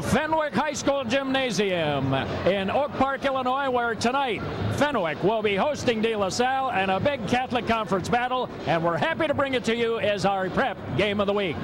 Fenwick High School Gymnasium in Oak Park, Illinois, where tonight Fenwick will be hosting De La Salle and a big Catholic Conference battle, and we're happy to bring it to you as our prep game of the week.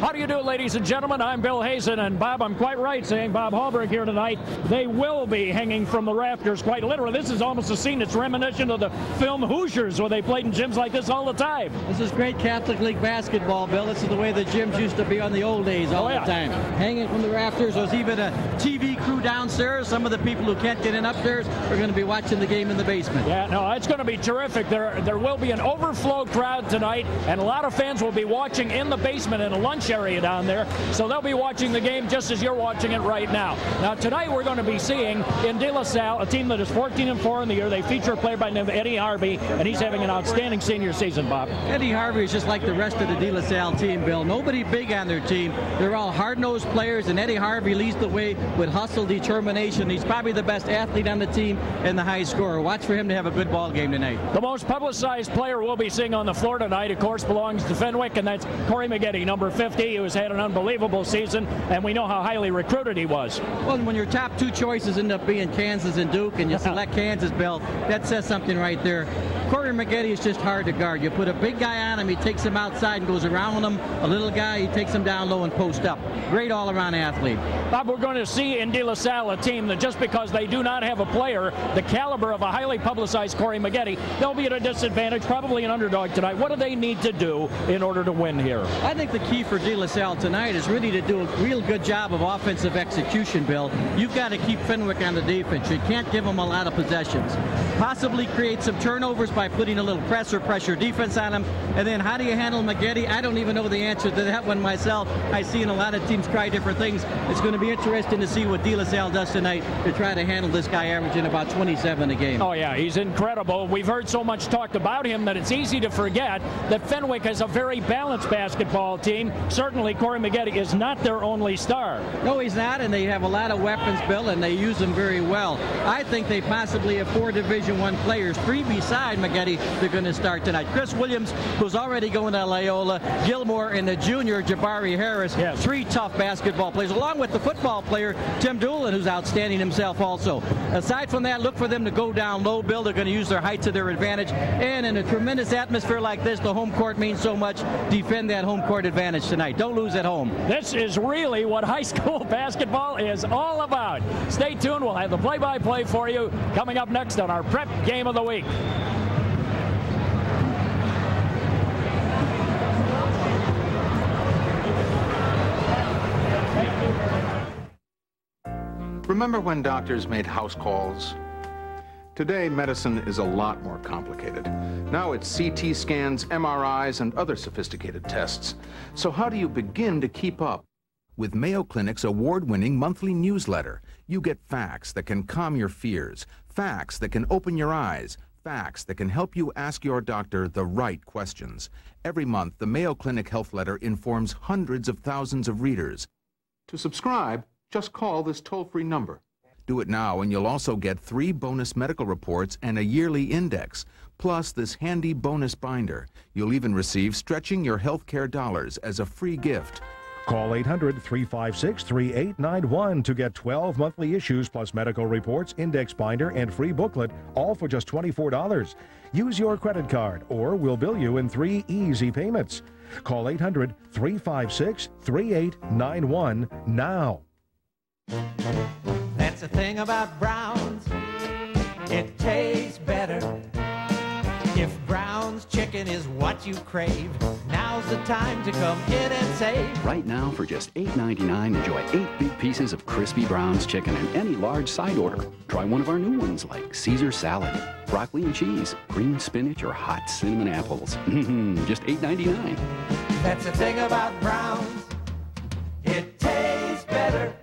How do you do, ladies and gentlemen? I'm Bill Hazen, and Bob, I'm quite right saying Bob Hallberg here tonight. They will be hanging from the rafters, quite literally. This is almost a scene that's reminiscent of the film Hoosiers, where they played in gyms like this all the time. This is great Catholic League basketball, Bill. This is the way the gyms used to be on the old days all oh, yeah. the time. Hanging from the rafters. There's even a TV crew downstairs. Some of the people who can't get in upstairs are going to be watching the game in the basement. Yeah, no, it's going to be terrific. There, there will be an overflow crowd tonight, and a lot of fans will be watching in the basement in a lunch area down there. So they'll be watching the game just as you're watching it right now. Now, tonight we're going to be seeing in De La Salle a team that is 14 and 4 in the year. They feature a player by the name of Eddie Harvey, and he's having an outstanding senior season, Bob. Eddie Harvey is just like the rest of the De La Salle team, Bill. Nobody big on their team. They're all hard-nosed players, and Eddie Harvey leads the way with hustle, determination. He's probably the best athlete on the team and the high scorer. Watch for him to have a good ball game tonight. The most publicized player we'll be seeing on the floor tonight, of course, belongs to Fenwick, and that's Corey Maggette, number 50, who has had an unbelievable season, and we know how highly recruited he was. Well, when your top two choices end up being Kansas and Duke, and you select Kansas, Bill, that says something right there. Corey Maggette is just hard to guard. You put a big guy on him, he takes him outside and goes around with him. A little guy, he takes him down low and post up. Great all-around athlete. Bob, we're going to see in De La Salle a team that just because they do not have a player the caliber of a highly publicized Corey Maggette, they'll be at a disadvantage, probably an underdog tonight. What do they need to do in order to win here? I think the key for De La Salle tonight is really to do a real good job of offensive execution, Bill. You've got to keep Fenwick on the defense. You can't give them a lot of possessions. Possibly create some turnovers by putting a little press or pressure defense on them. And then how do you handle Maggette? I don't even know the answer to that one myself. I see in a lot of teams try different things. It's going to be interesting to see what De La Salle does tonight to try to handle this guy averaging about 27 a game. Oh, yeah, he's incredible. We've heard so much talked about him that it's easy to forget that Fenwick has a very balanced basketball team. Certainly, Corey Maggette is not their only star. No, he's not, and they have a lot of weapons, Bill, and they use them very well. I think they possibly have four Division One players, three beside Maggette, they're going to start tonight. Chris Williams, who's already going to Loyola, Gilmore, and the junior Jabari Harris. Yes. Three tough basketball players, along with the football player Tim Doolin, who's outstanding himself also. Aside from that, look for them to go down low, Bill. They're going to use their height to their advantage. And in a tremendous atmosphere like this, the home court means so much. Defend that home court advantage tonight. Don't lose at home. This is really what high school basketball is all about. Stay tuned. We'll have the play-by-play -play for you coming up next on our prep game of the week. Remember when doctors made house calls? Today, medicine is a lot more complicated. Now it's CT scans, MRIs, and other sophisticated tests. So how do you begin to keep up? With Mayo Clinic's award-winning monthly newsletter, you get facts that can calm your fears, facts that can open your eyes, facts that can help you ask your doctor the right questions. Every month, the Mayo Clinic Health Letter informs hundreds of thousands of readers. To subscribe, just call this toll-free number. Do it now and you'll also get three bonus medical reports and a yearly index, plus this handy bonus binder. You'll even receive Stretching Your Healthcare Dollars as a free gift. Call 800 356 3891 to get 12 monthly issues plus medical reports, index binder, and free booklet, all for just $24. Use your credit card or we'll bill you in three easy payments. Call 800 356 3891 now. That's the thing about Browns. It tastes better. If Brown's chicken is what you crave, now's the time to come in and save. Right now, for just $8.99, enjoy eight big pieces of crispy Brown's chicken and any large side order. Try one of our new ones like Caesar salad, broccoli and cheese, green spinach, or hot cinnamon apples. Mm-hmm, just $8.99. That's the thing about Brown's. It tastes better.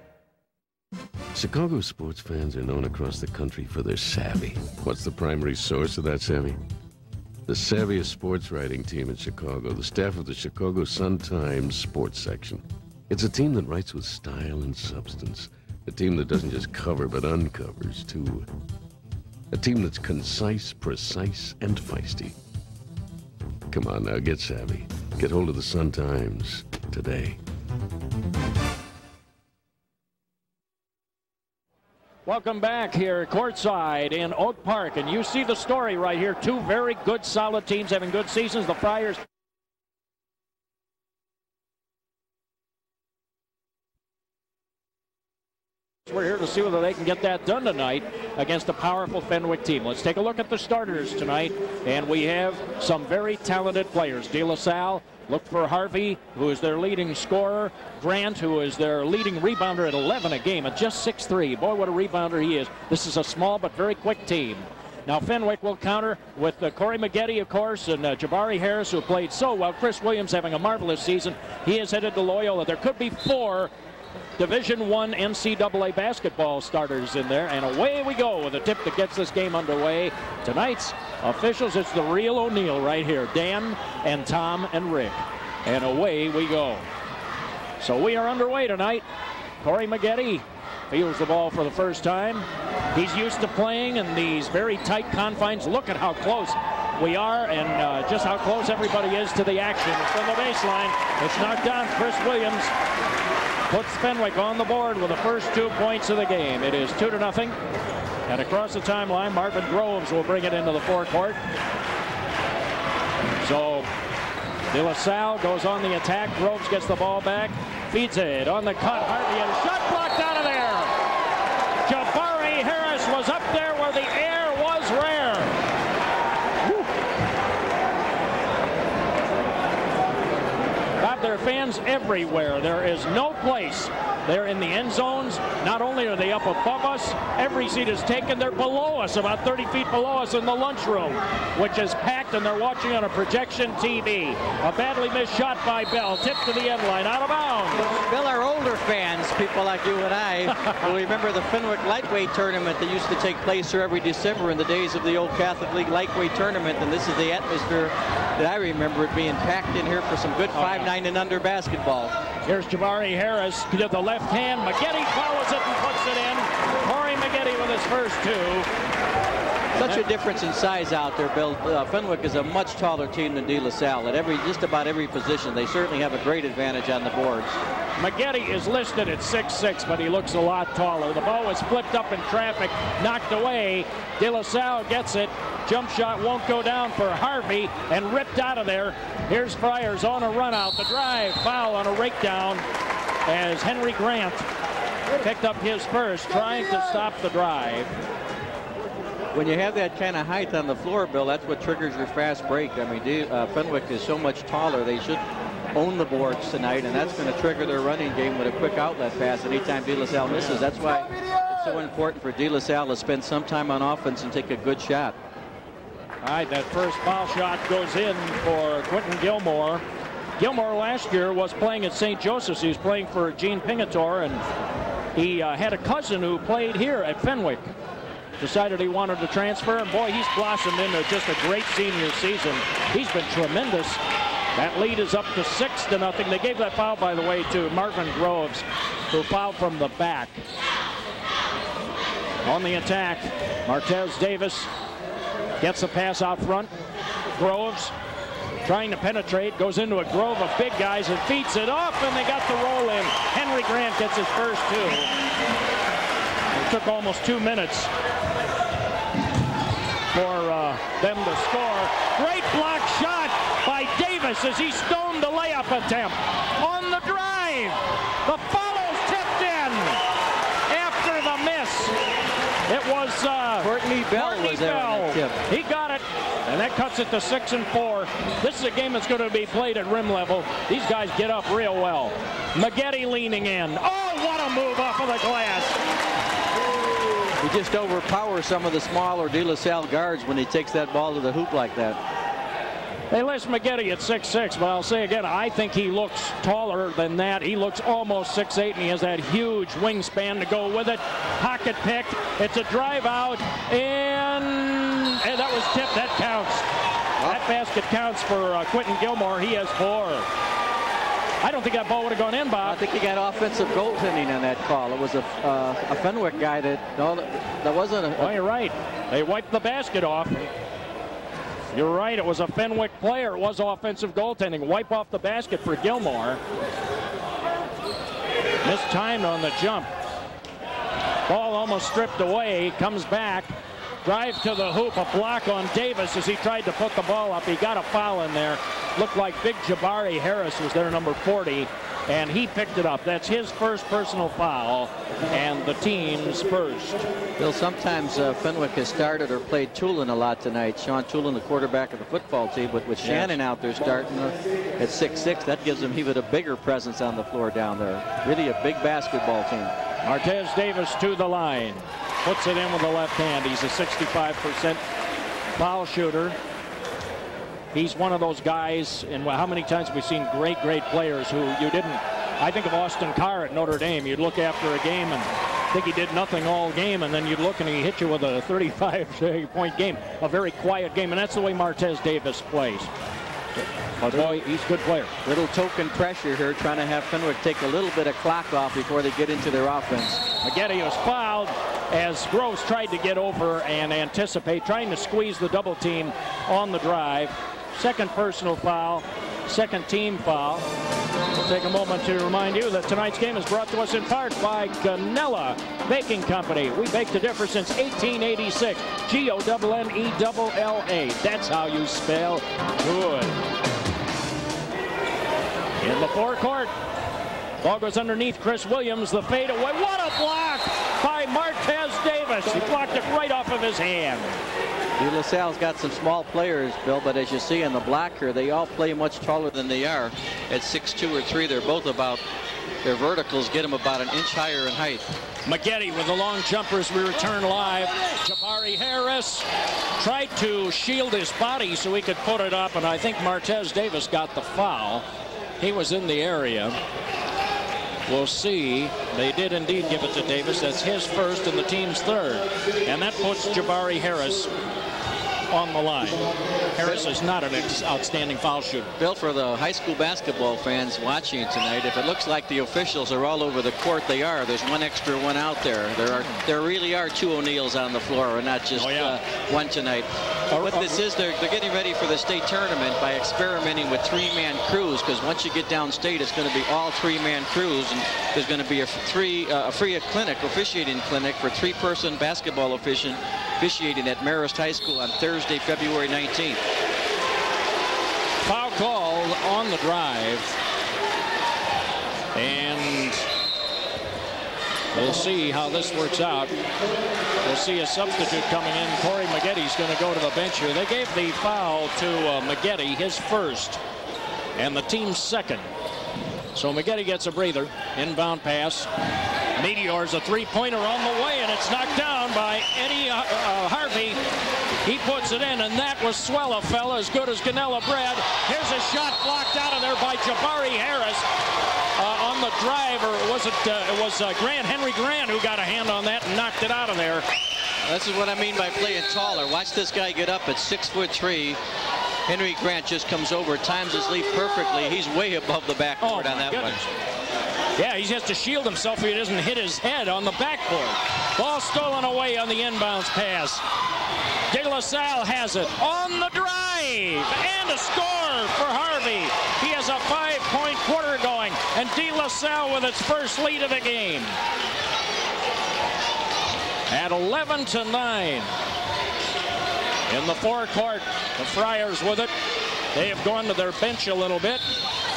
Chicago sports fans are known across the country for their savvy. What's the primary source of that savvy? The savviest sports writing team in Chicago, the staff of the Chicago Sun-Times sports section. It's a team that writes with style and substance. A team that doesn't just cover, but uncovers, too. A team that's concise, precise, and feisty. Come on now, get savvy. Get hold of the Sun-Times today. Welcome back here courtside in Oak Park. And you see the story right here. Two very good, solid teams having good seasons. The Friars. We're here to see whether they can get that done tonight against a powerful Fenwick team. Let's take a look at the starters tonight. And we have some very talented players. De La Salle, look for Harvey, who is their leading scorer. Grant, who is their leading rebounder at 11 a game at just 6'3". Boy, what a rebounder he is. This is a small but very quick team. Now Fenwick will counter with uh, Corey Maggette, of course, and uh, Jabari Harris, who played so well. Chris Williams having a marvelous season. He is headed to Loyola. There could be four Division One NCAA basketball starters in there. And away we go with a tip that gets this game underway. Tonight's officials, it's the real O'Neill right here. Dan and Tom and Rick. And away we go. So we are underway tonight. Corey Maggette feels the ball for the first time. He's used to playing in these very tight confines. Look at how close we are and uh, just how close everybody is to the action. From the baseline, it's knocked down. Chris Williams puts Fenwick on the board with the first two points of the game. It is two to nothing. And across the timeline, Marvin Groves will bring it into the forecourt. So De La Salle goes on the attack. Groves gets the ball back, feeds it on the cut. Harvey and shot blocked out of there. Jabari Harris was up there where the air was rare. Bob, there fans everywhere. There is no place. They're in the end zones. Not only are they up above us, every seat is taken. They're below us, about 30 feet below us in the lunchroom, which is packed, and they're watching on a projection TV. A badly missed shot by Bell, tipped to the end line, out of bounds. Bill, our older fans, people like you and I, will remember the Fenwick Lightweight Tournament that used to take place here every December in the days of the old Catholic League Lightweight Tournament, and this is the atmosphere that I remember it being packed in here for some good 5'9 and under basketball. Here's Jabari Harris to the left hand. Maggette follows it and puts it in. Corey Maggette with his first two. Such a difference in size out there, Bill. Uh, Fenwick is a much taller team than De La Salle. At every, just about every position, they certainly have a great advantage on the boards. Maggette is listed at 6'6", but he looks a lot taller. The ball was flipped up in traffic, knocked away. De La Salle gets it. Jump shot won't go down for Harvey and ripped out of there. Here's Friars on a run out. The drive, foul on a rake down as Henry Grant picked up his first, trying to stop the drive. When you have that kind of height on the floor, Bill, that's what triggers your fast break. I mean, uh, Fenwick is so much taller. They should own the boards tonight, and that's going to trigger their running game with a quick outlet pass anytime De La Salle misses. That's why it's so important for De La Salle to spend some time on offense and take a good shot. All right, that first foul shot goes in for Quentin Gilmore. Gilmore last year was playing at St. Joseph's. He was playing for Gene Pingatore, and he uh, had a cousin who played here at Fenwick. Decided he wanted to transfer, and boy, he's blossomed into just a great senior season. He's been tremendous. That lead is up to six to nothing. They gave that foul, by the way, to Marvin Groves, who fouled from the back. On the attack, Martez Davis gets a pass out front. Groves trying to penetrate, goes into a grove of big guys and feeds it off, and they got the roll in. Henry Grant gets his first two. It took almost two minutes for uh, them to score. Great block shot by Davis as he stoned the layup attempt. On the drive, the follow's tipped in after the miss. It was uh, Courtney Bell Courtney was Bell. He got it, and that cuts it to six and four. This is a game that's going to be played at rim level. These guys get up real well. Maggette leaning in. Oh, what a move off of the glass. He just overpowers some of the smaller De La Salle guards when he takes that ball to the hoop like that. They list Maggette at 6'6", but I'll say again, I think he looks taller than that. He looks almost 6'8", and he has that huge wingspan to go with it. Pocket pick. It's a drive out, and, and that was tipped. That counts. That basket counts for uh, Quentin Gilmore. He has four. I don't think that ball would have gone in, Bob. I think he got offensive goaltending on that call. It was a, uh, a Fenwick guy that, no, that wasn't a, Oh, you're right. They wiped the basket off. You're right. It was a Fenwick player. It was offensive goaltending. Wipe off the basket for Gilmore. Missed Mistimed on the jump. Ball almost stripped away, comes back, drive to the hoop, a block on Davis as he tried to put the ball up. He got a foul in there. Looked like big Jabari Harris was there, number 40 and he picked it up. That's his first personal foul and the team's first. Bill, sometimes uh, Fenwick has started or played Tulin a lot tonight. Sean Tulin, the quarterback of the football team, but with yes. Shannon out there starting uh, at 6'6", that gives him even a bigger presence on the floor down there. Really a big basketball team. Martez Davis to the line. Puts it in with the left hand. He's a 65% foul shooter. He's one of those guys, and how many times have we seen great, great players who you didn't. I think of Austin Carr at Notre Dame. You'd look after a game and think he did nothing all game, and then you'd look and he hit you with a 35-point game, a very quiet game, and that's the way Martez Davis plays. But boy, he's a good player. Little token pressure here, trying to have Fenwick take a little bit of clock off before they get into their offense. Maggette was fouled as Gross tried to get over and anticipate, trying to squeeze the double team on the drive. Second personal foul, second team foul. We'll take a moment to remind you that tonight's game is brought to us in part by Gonnella Baking Company. We baked the difference since 1886. G-O-N-N-E-L-L-A. That's how you spell good. In the forecourt, ball goes underneath Chris Williams. The fade away. What a block by Martez He blocked it right off of his hand. De La Salle's got some small players, Bill, but as you see in the black here, they all play much taller than they are. At 6'2 or 3, they're both about, their verticals get them about an inch higher in height. Maggette with the long jumpers. We return live. Jabari Harris tried to shield his body so he could put it up, and I think Martez Davis got the foul. He was in the area. We'll see. They did indeed give it to Davis. That's his first and the team's third. And that puts Jabari Harris on the line. Harris is not an outstanding foul shooter. Bill, for the high school basketball fans watching tonight, if it looks like the officials are all over the court, they are. There's one extra one out there. There are there really are two O'Neills on the floor, and not just oh, yeah. uh, one tonight. Uh, what this is, they're, they're getting ready for the state tournament by experimenting with three-man crews, because once you get downstate, it's going to be all three-man crews, and there's going to be a three uh, a free clinic, officiating clinic for three-person basketball officiant officiating at Marist High School on Thursday, February 19th. Foul called on the drive. And we'll see how this works out. We'll see a substitute coming in. Corey Maggette's going to go to the bench here. They gave the foul to uh, Maggette, his first, and the team's second. So Maggette gets a breather. Inbound pass. Meteors a three-pointer on the way, and it's knocked down by Eddie uh, uh, Harvey. He puts it in, and that was Swella, fella, as good as Gonnella Bread. Here's a shot blocked out of there by Jabari Harris uh, on the drive, or was it, uh, it was uh, Grant, Henry Grant, who got a hand on that and knocked it out of there. This is what I mean by playing taller. Watch this guy get up at six foot three. Henry Grant just comes over, times his leap perfectly. He's way above the backboard oh, on that goodness. one. Yeah, he has to shield himself so he doesn't hit his head on the backboard. Ball stolen away on the inbounds pass. De La Salle has it on the drive and a score for Harvey. He has a five-point quarter going, and De La Salle with its first lead of the game. At 11 to 9. In the forecourt, the Friars with it. They have gone to their bench a little bit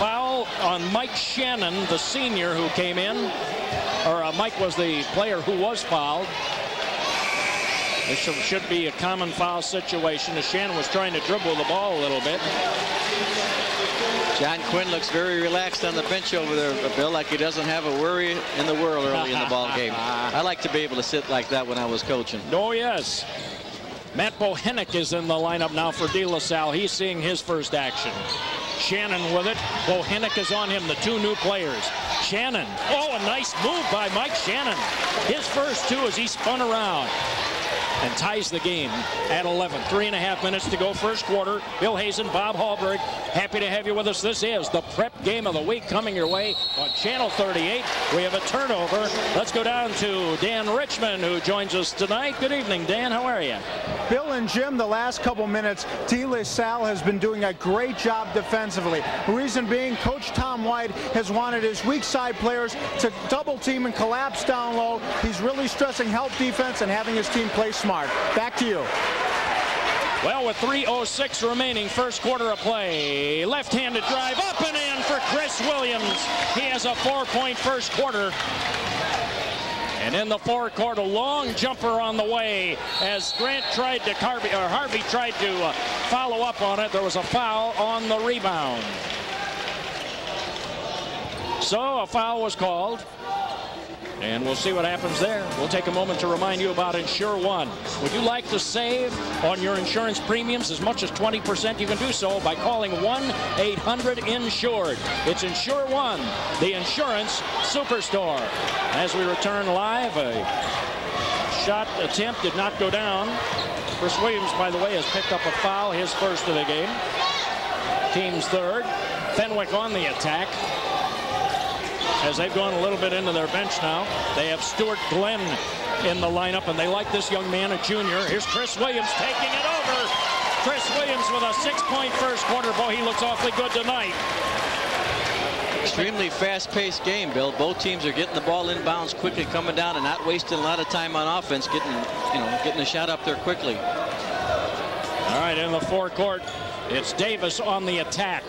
foul on Mike Shannon, the senior who came in. Or uh, Mike was the player who was fouled. This should be a common foul situation as Shannon was trying to dribble the ball a little bit. John Quinn looks very relaxed on the bench over there, Bill, like he doesn't have a worry in the world early in the ball game. I like to be able to sit like that when I was coaching. Oh, yes. Matt Bohenick is in the lineup now for De La Salle. He's seeing his first action. Shannon with it. Bohenick is on him, the two new players. Shannon. Oh, a nice move by Mike Shannon. His first two as he spun around. And ties the game at 11. Three and a half minutes to go first quarter. Bill Hazen, Bob Hallberg, happy to have you with us. This is the prep game of the week coming your way on Channel 38. We have a turnover. Let's go down to Dan Richmond, who joins us tonight. Good evening, Dan. How are you? Bill and Jim, the last couple minutes, De La Salle has been doing a great job defensively. The reason being, Coach Tom White has wanted his weak side players to double team and collapse down low. He's really stressing help defense and having his team play smart. Back to you. Well, with 3.06 remaining, first quarter of play. Left-handed drive up and in for Chris Williams. He has a four-point first quarter. And in the forecourt, a long jumper on the way as Grant tried to Harvey, or Harvey tried to uh, follow up on it. There was a foul on the rebound. So a foul was called. And we'll see what happens there. We'll take a moment to remind you about Insure One. Would you like to save on your insurance premiums as much as 20%? You can do so by calling 1-800-INSURED. It's Insure One, the insurance superstore. As we return live, a shot attempt did not go down. Chris Williams, by the way, has picked up a foul, his first of the game. Team's third. Fenwick on the attack as they've gone a little bit into their bench now. They have Stuart Glenn in the lineup, and they like this young man, a junior. Here's Chris Williams taking it over. Chris Williams with a six-point first quarter. Boy, he looks awfully good tonight. Extremely fast-paced game, Bill. Both teams are getting the ball inbounds quickly, coming down, and not wasting a lot of time on offense, getting you know getting a shot up there quickly. All right, in the forecourt, it's Davis on the attack.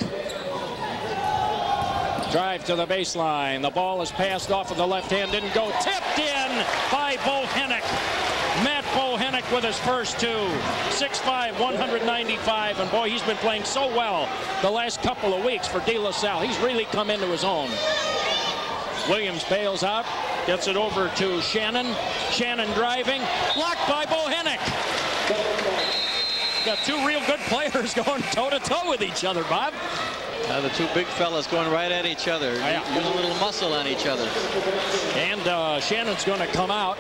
Drive to the baseline. The ball is passed off of the left hand. Didn't go. Tipped in by Bohannon. Matt Bohannon with his first two. 6'5", 195. And boy, he's been playing so well the last couple of weeks for De La Salle. He's really come into his own. Williams bails out. Gets it over to Shannon. Shannon driving. Blocked by Bohannon. Got two real good players going toe-to-toe -to -toe with each other, Bob. Uh, the two big fellas going right at each other. Yeah. Using a little muscle on each other. And uh, Shannon's going to come out.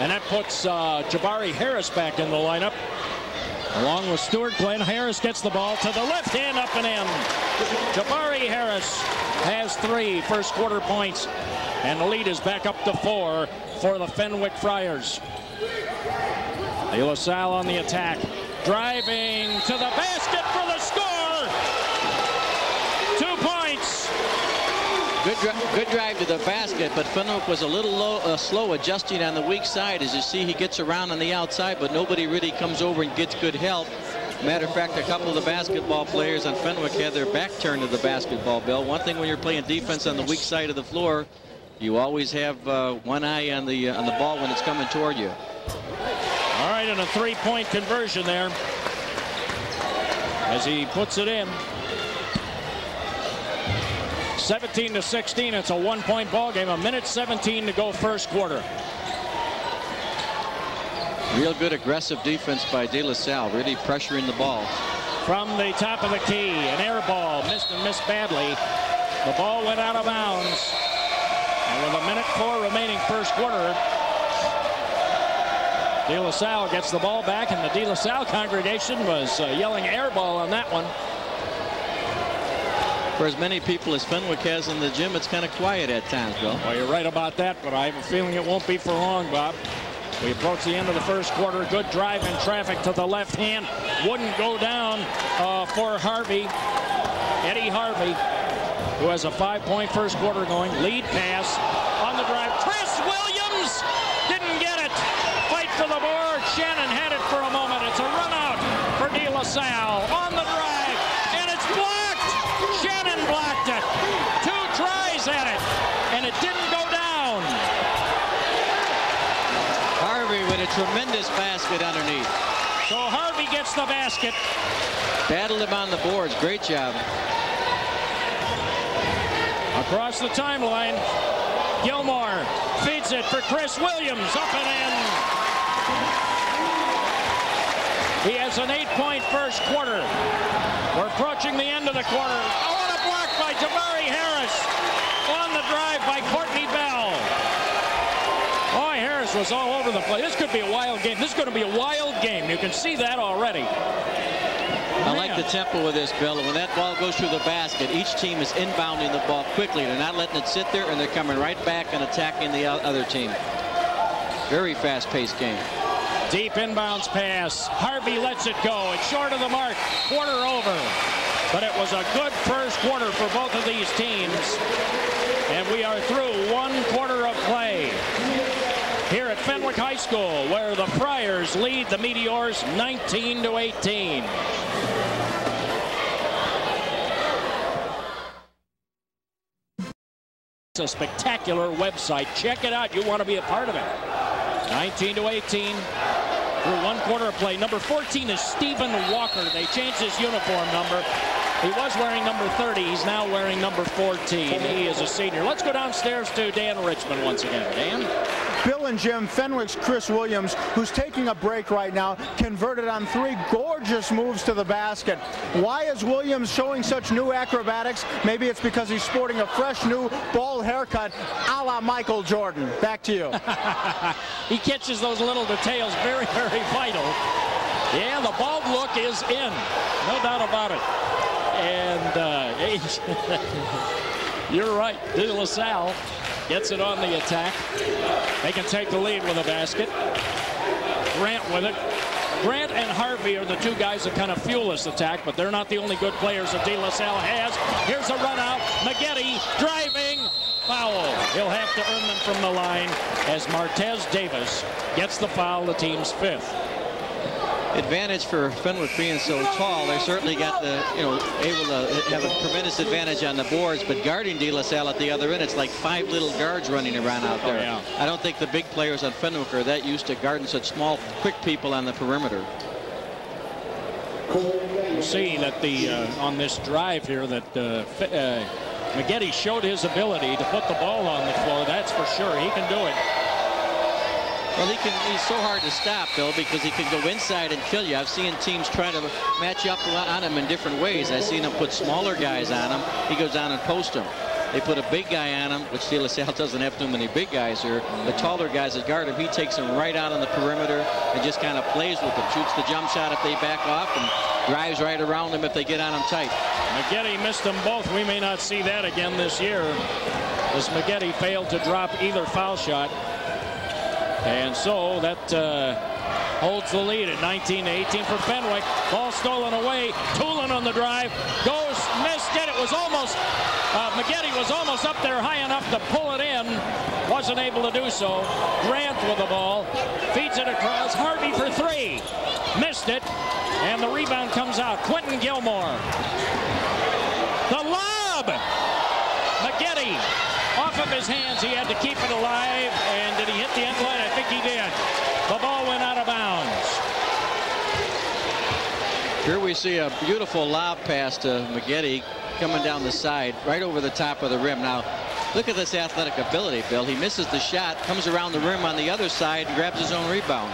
And that puts uh, Jabari Harris back in the lineup. Along with Stuart Glenn, Harris gets the ball to the left hand up and in. Jabari Harris has three first quarter points. And the lead is back up to four for the Fenwick Friars. De La Salle on the attack. Driving to the basket for the score. Good, dri good drive to the basket, but Fenwick was a little low, uh, slow adjusting on the weak side. As you see, he gets around on the outside, but nobody really comes over and gets good help. Matter of fact, a couple of the basketball players on Fenwick had their back turned to the basketball, Bill. One thing when you're playing defense on the weak side of the floor, you always have uh, one eye on the uh, on the ball when it's coming toward you. All right, and a three-point conversion there as he puts it in. 17 to 16. It's a one-point ball game. A minute 17 to go first quarter. Real good aggressive defense by De La Salle, really pressuring the ball. From the top of the key, an air ball missed and missed badly. The ball went out of bounds. And with a minute four remaining first quarter, De La Salle gets the ball back, and the De La Salle congregation was uh, yelling air ball on that one. For as many people as Fenwick has in the gym, it's kind of quiet at times, Bill. Well, you're right about that, but I have a feeling it won't be for long, Bob. We approach the end of the first quarter. Good drive in traffic to the left hand. Wouldn't go down uh, for Harvey. Eddie Harvey, who has a five-point first quarter going. Lead pass on the drive. Chris Williams didn't get it. Fight for the board. Shannon had it for a moment. It's a run out for De La Salle on the drive. Tremendous basket underneath. So Harvey gets the basket. Battled him on the boards. Great job. Across the timeline, Gilmore feeds it for Chris Williams. Up and in. He has an eight-point first quarter. We're approaching the end of the quarter. Oh, what a block by Jabari Harris. On the drive by Courtney Bell. Was all over the place. This could be a wild game. This is going to be a wild game. You can see that already. I like the tempo of this, Bill. When that ball goes through the basket, each team is inbounding the ball quickly. They're not letting it sit there, and they're coming right back and attacking the other team. Very fast-paced game. Deep inbounds pass. Harvey lets it go. It's short of the mark. Quarter over. But it was a good first quarter for both of these teams. And we are through one quarter of play here at Fenwick High School, where the Friars lead the Meteors 19 to 18. It's a spectacular website. Check it out. You want to be a part of it. 19 to 18 through one quarter of play. Number 14 is Stephen Walker. They changed his uniform number. He was wearing number 30. He's now wearing number 14. He is a senior. Let's go downstairs to Dan Richmond once again. Dan? Bill and Jim, Fenwick's Chris Williams, who's taking a break right now, converted on three gorgeous moves to the basket. Why is Williams showing such new acrobatics? Maybe it's because he's sporting a fresh new bald haircut a la Michael Jordan. Back to you. he catches those little details very, very vital. Yeah, the bald look is in. No doubt about it. And uh, you're right. De La Salle Gets it on the attack. They can take the lead with a basket. Grant with it. Grant and Harvey are the two guys that kind of fuel this attack, but they're not the only good players that De La Salle has. Here's a run out. Maggette driving. Foul. He'll have to earn them from the line as Martez Davis gets the foul, the team's fifth advantage for Fenwick being so tall. They certainly got the, you know, able to have a tremendous advantage on the boards, but guarding De La Salle at the other end, it's like five little guards running around out there. Oh, yeah. I don't think the big players on Fenwick are that used to guarding such small, quick people on the perimeter. You see that the uh, on this drive here that uh, uh, Maggette showed his ability to put the ball on the floor. That's for sure. He can do it. Well, he can. He's so hard to stop, Bill, because he can go inside and kill you. I've seen teams try to match up on him in different ways. I've seen them put smaller guys on him. He goes down and post him. They put a big guy on him, which De La Salle doesn't have too many big guys here. The taller guys that guard him, he takes him right out on the perimeter and just kind of plays with them. Shoots the jump shot if they back off and drives right around them if they get on him tight. Maggette missed them both. We may not see that again this year as Maggette failed to drop either foul shot. And so that uh, holds the lead at 19 to 18 for Fenwick. Ball stolen away. Tulin on the drive. Goes, missed it. It was almost, uh, Maggette was almost up there high enough to pull it in. Wasn't able to do so. Grant with the ball. Feeds it across. Harvey for three. Missed it. And the rebound comes out. Quentin Gilmore. The lob. Maggette off of his hands. He had to keep it alive. And did he hit the end line? I think he did. The ball went out of bounds. Here see a beautiful lob pass to Maggette coming down the side, right over the top of the rim. Now, look at this athletic ability, Bill. He misses the shot, comes around the rim on the other side, and grabs his own rebound.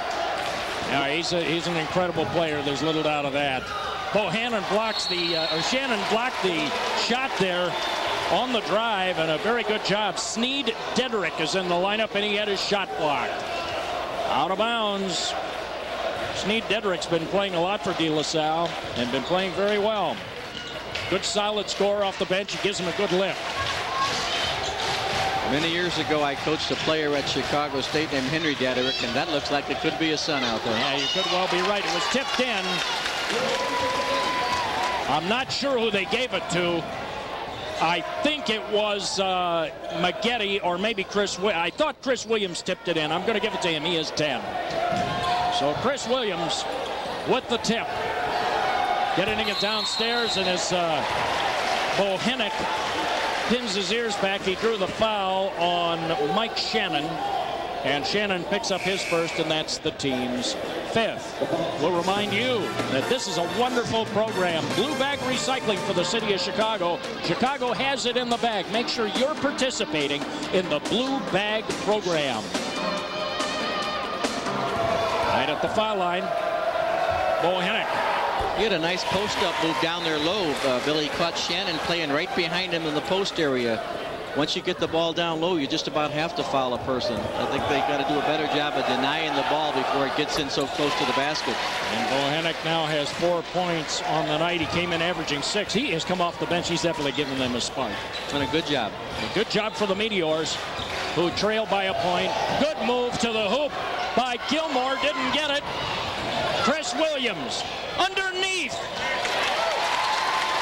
Yeah, he's, a, he's an incredible player. There's little doubt of that. Bohannon blocks the, uh, or Shannon blocked the shot there on the drive and a very good job. Sneed Dedrick is in the lineup and he had his shot blocked. Out of bounds. Sneed Dedrick's been playing a lot for De La Salle and been playing very well. Good solid score off the bench. He gives him a good lift. Many years ago, I coached a player at Chicago State named Henry Dedrick, and that looks like it could be a son out there. Yeah, you could well be right. It was tipped in. I'm not sure who they gave it to. I think it was uh, Maggette or maybe Chris. I thought Chris Williams tipped it in. I'm going to give it to him. He is 10. So Chris Williams with the tip. Getting it downstairs and as uh, Bohannon pins his ears back. He drew the foul on Mike Shannon. And Shannon picks up his first, and that's the team's fifth. We'll remind you that this is a wonderful program. Blue Bag Recycling for the city of Chicago. Chicago has it in the bag. Make sure you're participating in the Blue Bag program. At the foul line, Bohannon. He had a nice post-up move down there low. Uh, Billy caught Shannon playing right behind him in the post area. once you get the ball down low, you just about have to foul a person. I think they've got to do a better job of denying the ball before it gets in so close to the basket. And Bohannon now has four points on the night. He came in averaging six. He has come off the bench. He's definitely given them a spark. Done a good job. A good job for the Meteors, who trail by a point. Good move to the hoop by Gilmore. Didn't get it. Chris Williams underneath.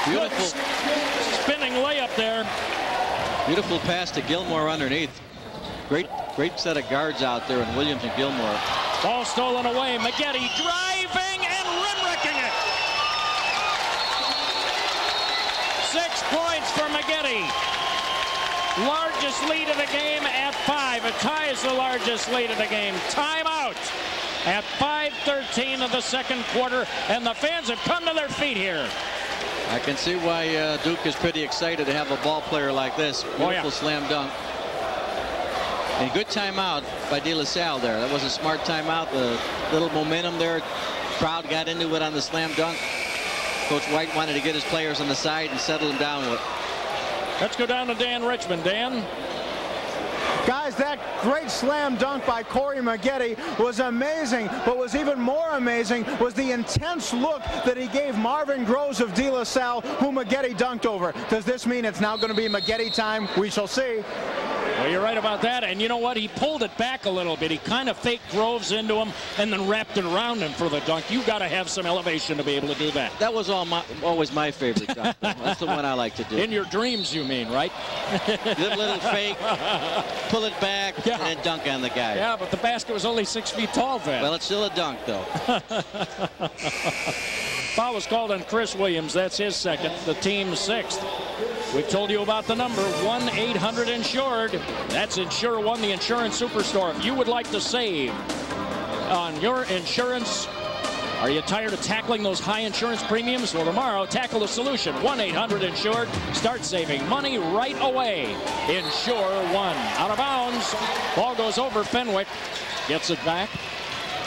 Beautiful. Good spinning layup there. Beautiful pass to Gilmore underneath. Great, great set of guards out there, and Williams and Gilmore. Ball stolen away. Maggette driving and rim-wrecking it. Six points for Maggette. Largest lead of the game at five. It is the largest lead of the game. Timeout at 5.13 of the second quarter, and the fans have come to their feet here. I can see why uh, Duke is pretty excited to have a ball player like this. Beautiful oh, yeah. slam dunk. And good timeout by De La Salle there. That was a smart timeout. The little momentum there. Crowd got into it on the slam dunk. Coach White wanted to get his players on the side and settle them down with. Let's go down to Dan Richmond. Dan? Guys, that great slam dunk by Corey Maggette was amazing, but was even more amazing was the intense look that he gave Marvin Groves of De La Salle, who Maggette dunked over. Does this mean it's now going to be Maggette time? We shall see. Well, you're right about that. And you know what? He pulled it back a little bit. He kind of faked Groves into him and then wrapped it around him for the dunk. You've got to have some elevation to be able to do that. That was all my, always my favorite dunk. That's the one I like to do. In your dreams, you mean, right? Good little fake, pull it back, yeah. and dunk on the guy. Yeah, but the basket was only six feet tall then. Well, it's still a dunk, though. Foul was called on Chris Williams. That's his second. The team's sixth. We've told you about the number 1-800-INSURED. That's Insure One, the insurance superstore. If you would like to save on your insurance, are you tired of tackling those high insurance premiums? Well, tomorrow, tackle the solution. 1-800-INSURED. Start saving money right away. Insure One. Out of bounds. Ball goes over Fenwick. Gets it back.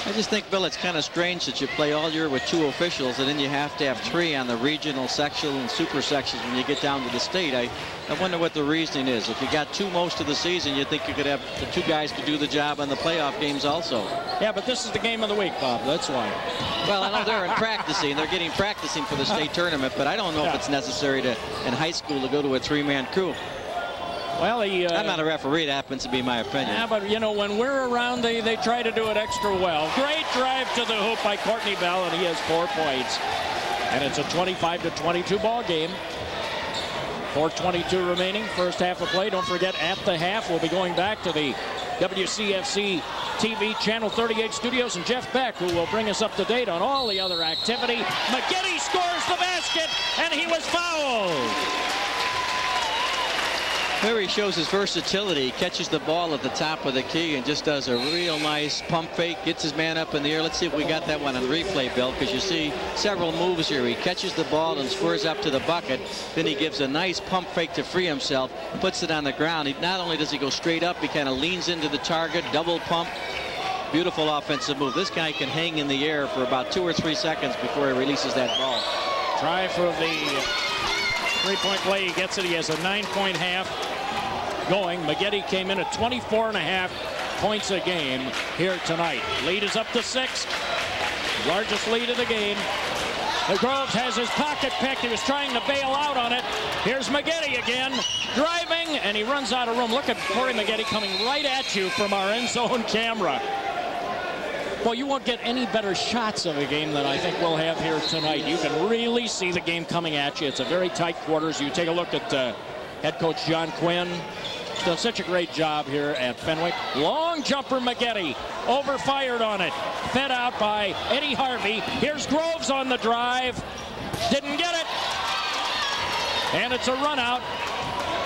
I just think, Bill, it's kind of strange that you play all year with two officials and then you have to have three on the regional, sectional, and super sections when you get down to the state. I, I wonder what the reasoning is. If you got two most of the season, you think you could have the two guys to do the job on the playoff games also. Yeah, but this is the game of the week, Bob. That's why. Well, I know they're in practicing. They're getting practicing for the state tournament, but I don't know yeah. if it's necessary to in high school to go to a three-man crew. Well, he, uh, I'm not a referee. That happens to be my opinion. Yeah, but, you know, when we're around, they, they try to do it extra well. Great drive to the hoop by Courtney Bell, and he has four points. And it's a 25 to 22 ball game. 4.22 remaining, first half of play. Don't forget, at the half, we'll be going back to the WCFC TV Channel 38 studios and Jeff Beck, who will bring us up to date on all the other activity. Maggette scores the basket, and he was fouled. Here he shows his versatility. Catches the ball at the top of the key and just does a real nice pump fake, gets his man up in the air. Let's see if we got that one on replay, Bill, because you see several moves here. He catches the ball and squares up to the bucket. Then he gives a nice pump fake to free himself, puts it on the ground. He, not only does he go straight up, he kind of leans into the target, double pump. Beautiful offensive move. This guy can hang in the air for about two or three seconds before he releases that ball. Try for the three-point play. He gets it. He has a nine-point half going. Maggette came in at 24 and a half points a game here tonight. Lead is up to six. Largest lead of the game. The Groves has his pocket picked. He was trying to bail out on it. Here's Maggette again, driving, and he runs out of room. Look at Corey Maggette coming right at you from our end zone camera. Well, you won't get any better shots of a game than I think we'll have here tonight. You can really see the game coming at you. It's a very tight quarters. You take a look at uh, head coach John Quinn. Done such a great job here at Fenwick. Long jumper Maggette. Overfired on it. Fed out by Eddie Harvey. Here's Groves on the drive. Didn't get it. And it's a run out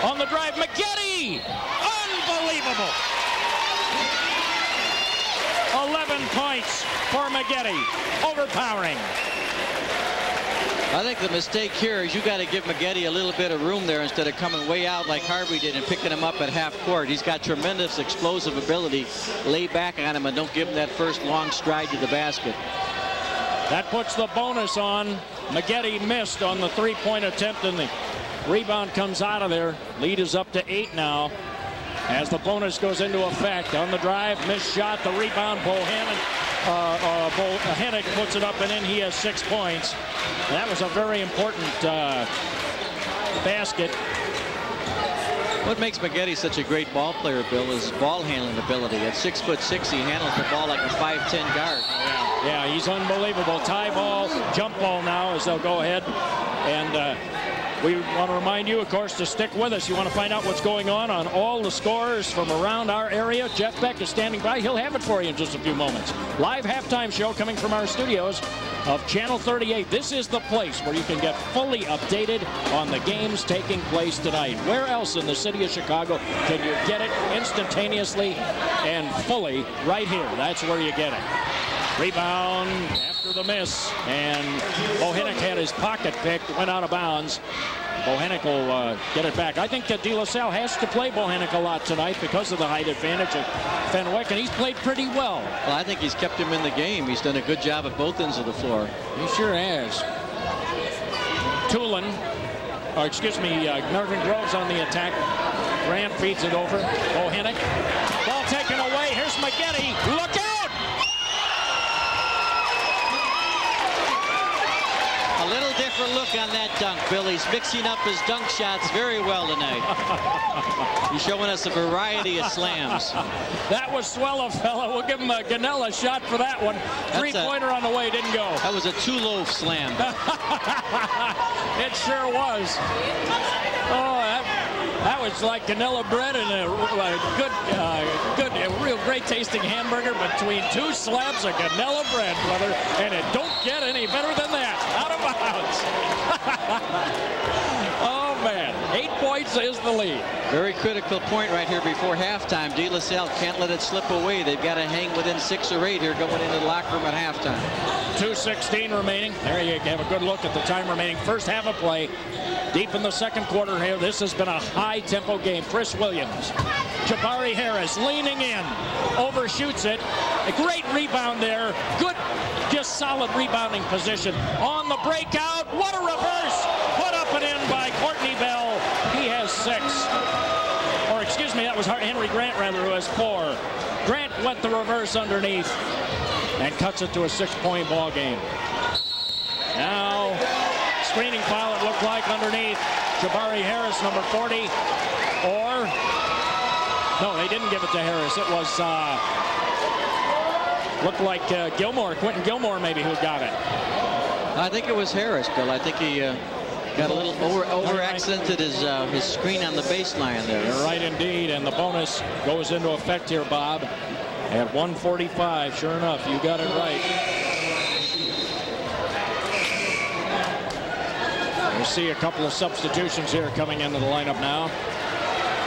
on the drive. Maggette! Unbelievable. 11 points for Maggette. Overpowering. I think the mistake here is you got to give Maggette a little bit of room there instead of coming way out like Harvey did and picking him up at half court. He's got tremendous explosive ability. Lay back on him and don't give him that first long stride to the basket. That puts the bonus on. Maggette missed on the three-point attempt and the Rebound comes out of there. Lead is up to eight now. As the bonus goes into effect on the drive, missed shot, the rebound, Bohannon, uh, uh, Bohannon puts it up and in. He has six points. That was a very important uh, basket. What makes Maggette such a great ball player, Bill, is ball handling ability. At six foot six, he handles the ball like a 5'10 guard. Yeah, yeah, he's unbelievable. Tie ball, jump ball now as they'll go ahead. And uh, we want to remind you, of course, to stick with us. You want to find out what's going on on all the scores from around our area. Jeff Beck is standing by. He'll have it for you in just a few moments. Live halftime show coming from our studios of Channel 38. This is the place where you can get fully updated on the games taking place tonight. Where else in the city of Chicago can you get it instantaneously and fully right here? That's where you get it. Rebound the miss, and Bohannon had his pocket picked, went out of bounds. Bohannon will uh, get it back. I think that De La Salle has to play Bohannon a lot tonight because of the height advantage of Fenwick, and he's played pretty well. Well, I think he's kept him in the game. He's done a good job at both ends of the floor. He sure has. Tulin, or excuse me, uh, Northern Groves on the attack. Grant feeds it over. Bohannon. Ball taken away. Here's Maggette. Look out! A little different look on that dunk, Bill. He's mixing up his dunk shots very well tonight. He's showing us a variety of slams. That was swell, fella. We'll give him a Gonnella shot for that one. Three-pointer on the way, didn't go. That was a two-loaf slam. it sure was. Oh, that, that was like Gonnella bread and a, a good, uh, good, a real great tasting hamburger between two slabs of Gonnella bread, brother. And it don't get any better than that. Out of bounds. oh, man. Eight points is the lead. Very critical point right here before halftime. De La Salle can't let it slip away. They've got to hang within six or eight here going into the locker room at halftime. 2.16 remaining. There you have a good look at the time remaining. First half of play. Deep in the second quarter here. This has been a high-tempo game. Chris Williams. Jabari Harris leaning in. Overshoots it. A great rebound there. Good, just solid rebounding position. On the breakout. What a reverse. Put up and in by Courtney Bell. He has six. Or excuse me, that was Henry Grant rather who has four. Grant went the reverse underneath and cuts it to a six-point ball game. Now, screening foul it looked like underneath Jabari Harris, number 40. Or, no, they didn't give it to Harris. It was, uh, looked like uh, Gilmore, Quentin Gilmore maybe who got it. I think it was Harris, Bill. I think he uh, got a little over, over accented his, uh, his screen on the baseline there. You're right indeed, and the bonus goes into effect here, Bob. At 145, sure enough, you got it right. We see a couple of substitutions here coming into the lineup now.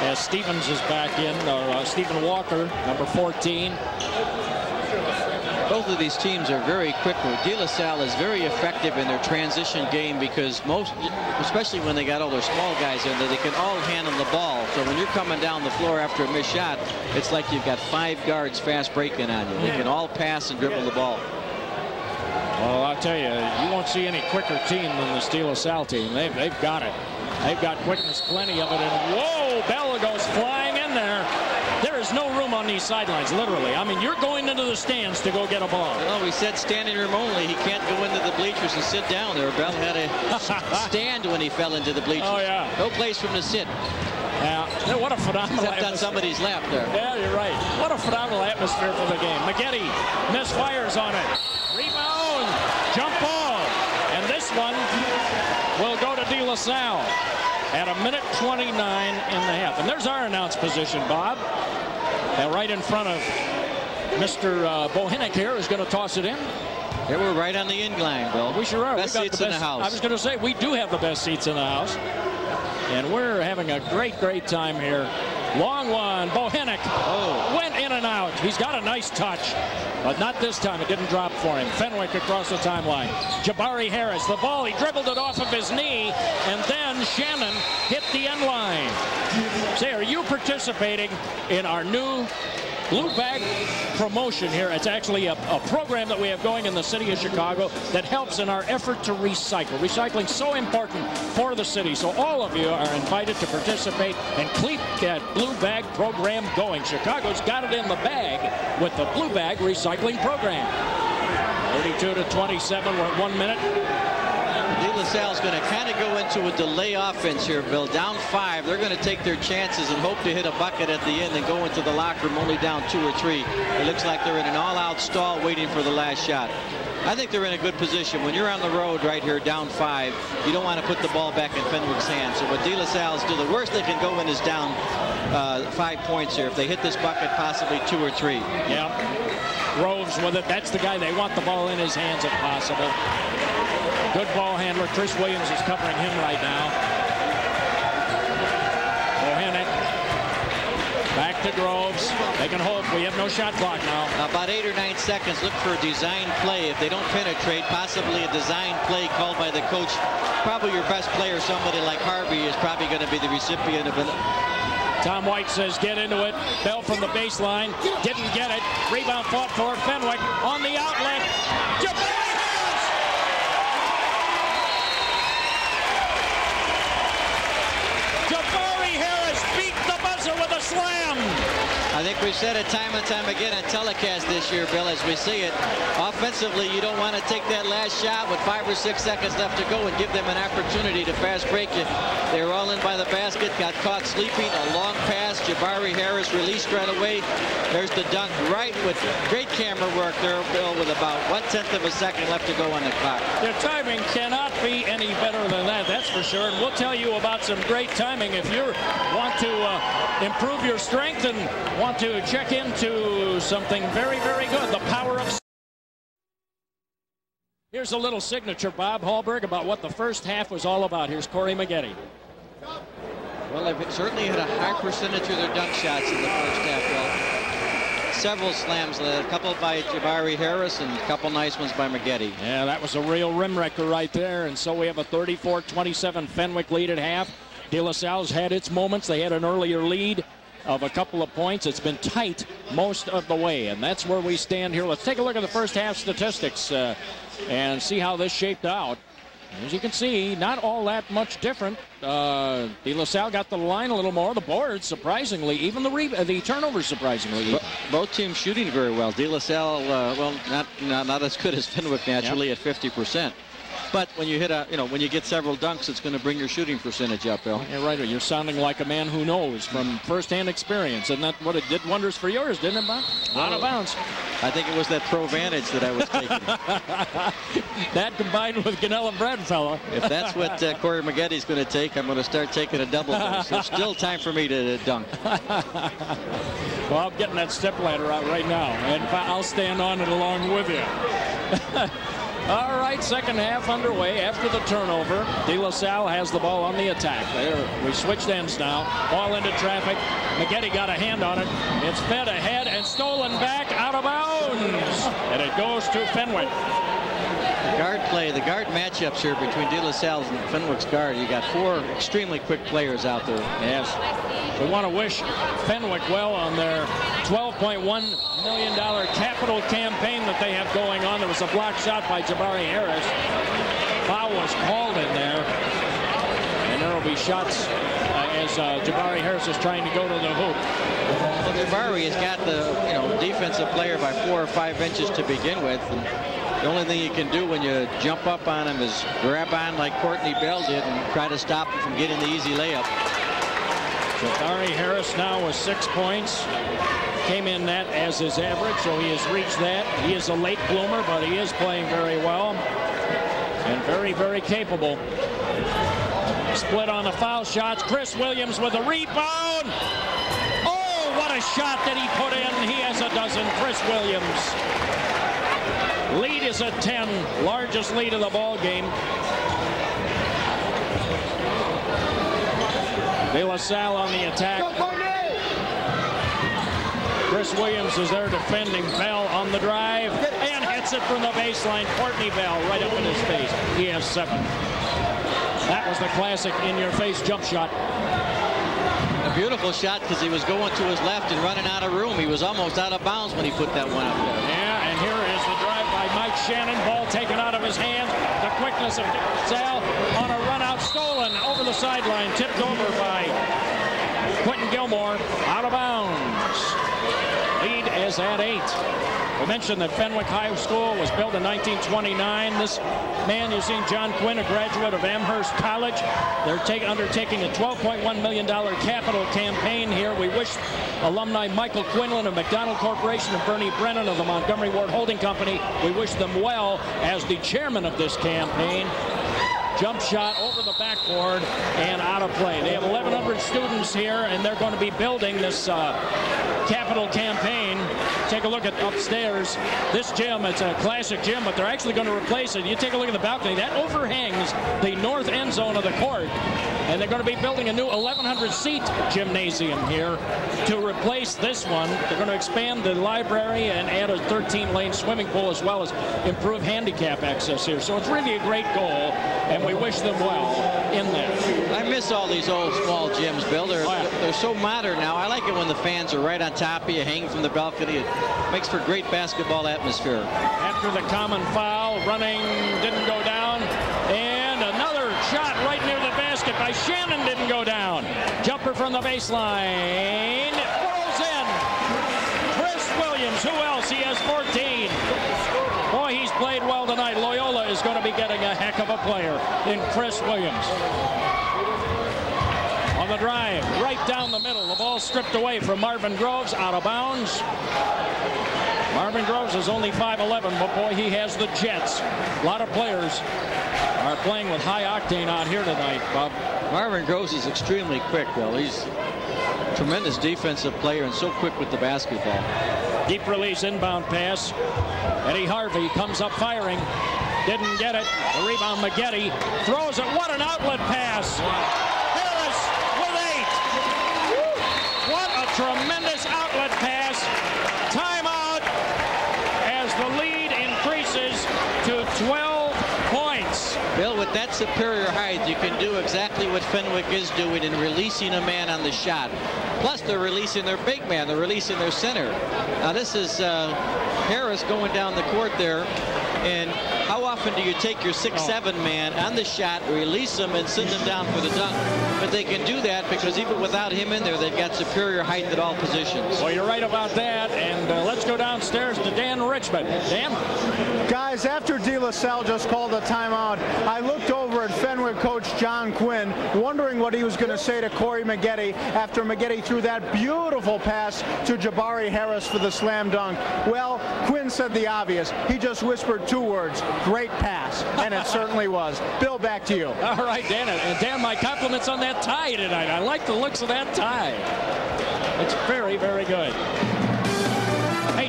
As Stevens is back in, or uh, Stephen Walker, number 14. Both of these teams are very quick. De La Salle is very effective in their transition game because most, especially when they got all their small guys in there, they can all handle the ball. So when you're coming down the floor after a missed shot, it's like you've got five guards fast breaking on you. They can all pass and dribble the ball. Well, I'll tell you, you won't see any quicker team than the De La Salle team. They've, they've got it. They've got quickness, plenty of it. And whoa, Bella goes flying in there. There is no room on these sidelines, literally. I mean, you're going into the stands to go get a ball. Well, we said standing room only. He can't go into the bleachers and sit down there. Bell had a stand when he fell into the bleachers. Oh, yeah. No place for him to sit. Yeah, what a phenomenal Except on somebody's lap there. Yeah, you're right. What a phenomenal atmosphere for the game. Maggette misfires on it. Rebound, jump ball. And this one go to De La Salle at a minute 29 in the half. And there's our announce position, Bob. And right in front of Mr. Uh, Bohannon here is going to toss it in. Yeah, we're right on the incline, Bill. We sure are. Best we got seats the best, in the house. I was going to say, we do have the best seats in the house. And we're having a great, great time here. Long one. Bohannon oh. And out. He's got a nice touch, but not this time. It didn't drop for him. Fenwick across the timeline. Jabari Harris, the ball. He dribbled it off of his knee, and then Shannon hit the end line. Say, are you participating in our new Blue Bag promotion here. It's actually a, a, program that we have going in the city of Chicago that helps in our effort to recycle. Recycling so important for the city. So all of you are invited to participate and keep that Blue Bag program going. Chicago's got it in the bag with the Blue Bag recycling program. 32 to 27. We're at one minute. De La Salle's going to kind of go into a delay offense here, Bill. Down five, they're going to take their chances and hope to hit a bucket at the end and go into the locker room only down two or three. It looks like they're in an all-out stall waiting for the last shot. I think they're in a good position. When you're on the road right here down five, you don't want to put the ball back in Fenwick's hands. So what De La Salle's do, the worst they can go in is down uh, five points here. If they hit this bucket, possibly two or three. Yeah. Groves with it. That's the guy they want the ball in his hands if possible. Good ball handler. Chris Williams is covering him right now. Bohannon back to Groves. They can hold. We have no shot clock now. About eight or nine seconds. Look for a design play. If they don't penetrate, possibly a design play called by the coach. Probably your best player, somebody like Harvey, is probably going to be the recipient of an Tom White says get into it. Bell from the baseline. Didn't get it. Rebound fought for Fenwick on the outlet. I think we've said it time and time again on telecast this year, Bill, as we see it. Offensively, you don't want to take that last shot with five or six seconds left to go and give them an opportunity to fast break you. They were all in by the basket, got caught sleeping. A long pass. Jabari Harris released right away. There's the dunk right with great camera work there, Bill, with about one-tenth of a second left to go on the clock. Their timing cannot be any better than that, that's for sure. And we'll tell you about some great timing if you want to uh, improve your strength and want want to check into something very, very good. The power of... Here's a little signature, Bob Hallberg, about what the first half was all about. Here's Corey Maggette. Well, they've certainly had a high percentage of their dunk shots in the first half. Well, several slams, a couple by Jabari Harris and a couple nice ones by Maggette. Yeah, that was a real rim wrecker right there. And so we have a 34-27 Fenwick lead at half. De La Salle's had its moments. They had an earlier lead of a couple of points. It's been tight most of the way, and that's where we stand here. Let's take a look at the first half statistics uh, and see how this shaped out. As you can see, not all that much different. Uh, De La Salle got the line a little more. The boards, surprisingly, even the re- the turnovers, surprisingly. Bo- both teams shooting very well. De La Salle, uh, well, not, not, not as good as Fenwick naturally yep. at 50 percent. But when you hit a, you know, when you get several dunks, it's going to bring your shooting percentage up, Bill. You're right. You're sounding like a man who knows from firsthand experience. And that what it did wonders for yours, didn't it, Bob? Out of bounds. I think it was that pro vantage that I was taking. that combined with Gonnella Bradfella. if that's what uh, Corey Maggette's going to take, I'm going to start taking a double dose. There's still time for me to dunk. well, I'm getting that step ladder out right now, and I'll stand on it along with you. All right, second half underway after the turnover. De La Salle has the ball on the attack. There, we switched ends now. Ball into traffic. Maggette got a hand on it. It's fed ahead and stolen back out of bounds. And it goes to Fenwick. Guard play, the guard matchups here between De La Salle and Fenwick's guard. You got four extremely quick players out there. Yes. We want to wish Fenwick well on their $12.1 million capital campaign that they have going on. There was a block shot by Jabari Harris. Foul was called in there. And there will be shots uh, as uh, Jabari Harris is trying to go to the hoop. Well, Jabari has got the you know defensive player by four or five inches to begin with. And the only thing you can do when you jump up on him is grab on like Courtney Bell did and try to stop him from getting the easy layup. Jabari Harris now with six points. Came in that as his average, so he has reached that. He is a late bloomer, but he is playing very well and very, very capable. Split on the foul shots. Chris Williams with a rebound. Oh, what a shot that he put in. He has a dozen. Chris Williams. Lead is at 10, largest lead of the ball game. De La Salle on the attack. Chris Williams is there defending Bell on the drive and hits it from the baseline. Courtney Bell right up in his face. He has seven. That was the classic in-your-face jump shot. A beautiful shot because he was going to his left and running out of room. He was almost out of bounds when he put that one up there. Yeah, and here is the drive Mike Shannon. Ball taken out of his hands. The quickness of Sal on a run out stolen over the sideline. Tipped over by Quentin Gilmore. Out of bounds. Is at eight. We mentioned that Fenwick High School was built in 1929. This man, you've seen John Quinn, a graduate of Amherst College. They're take, undertaking a $12.1 million capital campaign here. We wish alumni Michael Quinlan of McDonald Corporation and Bernie Brennan of the Montgomery Ward Holding Company, we wish them well as the chairman of this campaign jump shot over the backboard and out of play. They have 1,100 students here, and they're going to be building this uh, capital campaign. Take a look at upstairs. This gym, it's a classic gym, but they're actually going to replace it. You take a look at the balcony. That overhangs the north end zone of the court. And they're going to be building a new 1,100-seat gymnasium here to replace this one. They're going to expand the library and add a 13-lane swimming pool as well as improve handicap access here. So it's really a great goal, and we wish them well in there. I miss all these old small gyms, Bill. They're, Oh, yeah. they're so modern now. I like it when the fans are right on top of you, hanging from the balcony. It makes for great basketball atmosphere. After the common foul, running didn't go down. And another shot right near the basket by Shannon didn't go down. Jumper from the baseline. Rolls in. Chris Williams. Who else? He has 14. Boy, he's played well tonight. Loyola is going to be getting a heck of a player in Chris Williams. On the drive, right down the middle. The ball stripped away from Marvin Groves, out of bounds. Marvin Groves is only 5'11", but boy, he has the jets. A lot of players are playing with high octane out here tonight, Bob. Marvin Groves is extremely quick, Bill. He's a tremendous defensive player and so quick with the basketball. Deep release inbound pass. Eddie Harvey comes up firing. Didn't get it. The rebound, Maggette throws it. What an outlet pass. Harris with eight. What a tremendous outlet pass. Timeout as the lead increases to 12 points. Bill, with that superior height, you can do exactly what Fenwick is doing in releasing a man on the shot. Plus, they're releasing their big man. They're releasing their center. Now, this is uh, Harris going down the court there. And how often do you take your 6'7 man on the shot, release him, and send him down for the dunk? But they can do that because even without him in there, they've got superior height at all positions. Well, you're right about that. And uh, let's go downstairs to Dan Richmond. Dan? Guys, after De La Salle just called a timeout, I looked over at Fenwick coach John Quinn, wondering what he was going to say to Corey Maggette after Maggette threw that beautiful pass to Jabari Harris for the slam dunk. Well, Quinn said the obvious. He just whispered two words, great pass, and it certainly was. Bill, back to you. All right, Dan. And Dan, my compliments on that tie tonight. I like the looks of that tie. It's very, very good.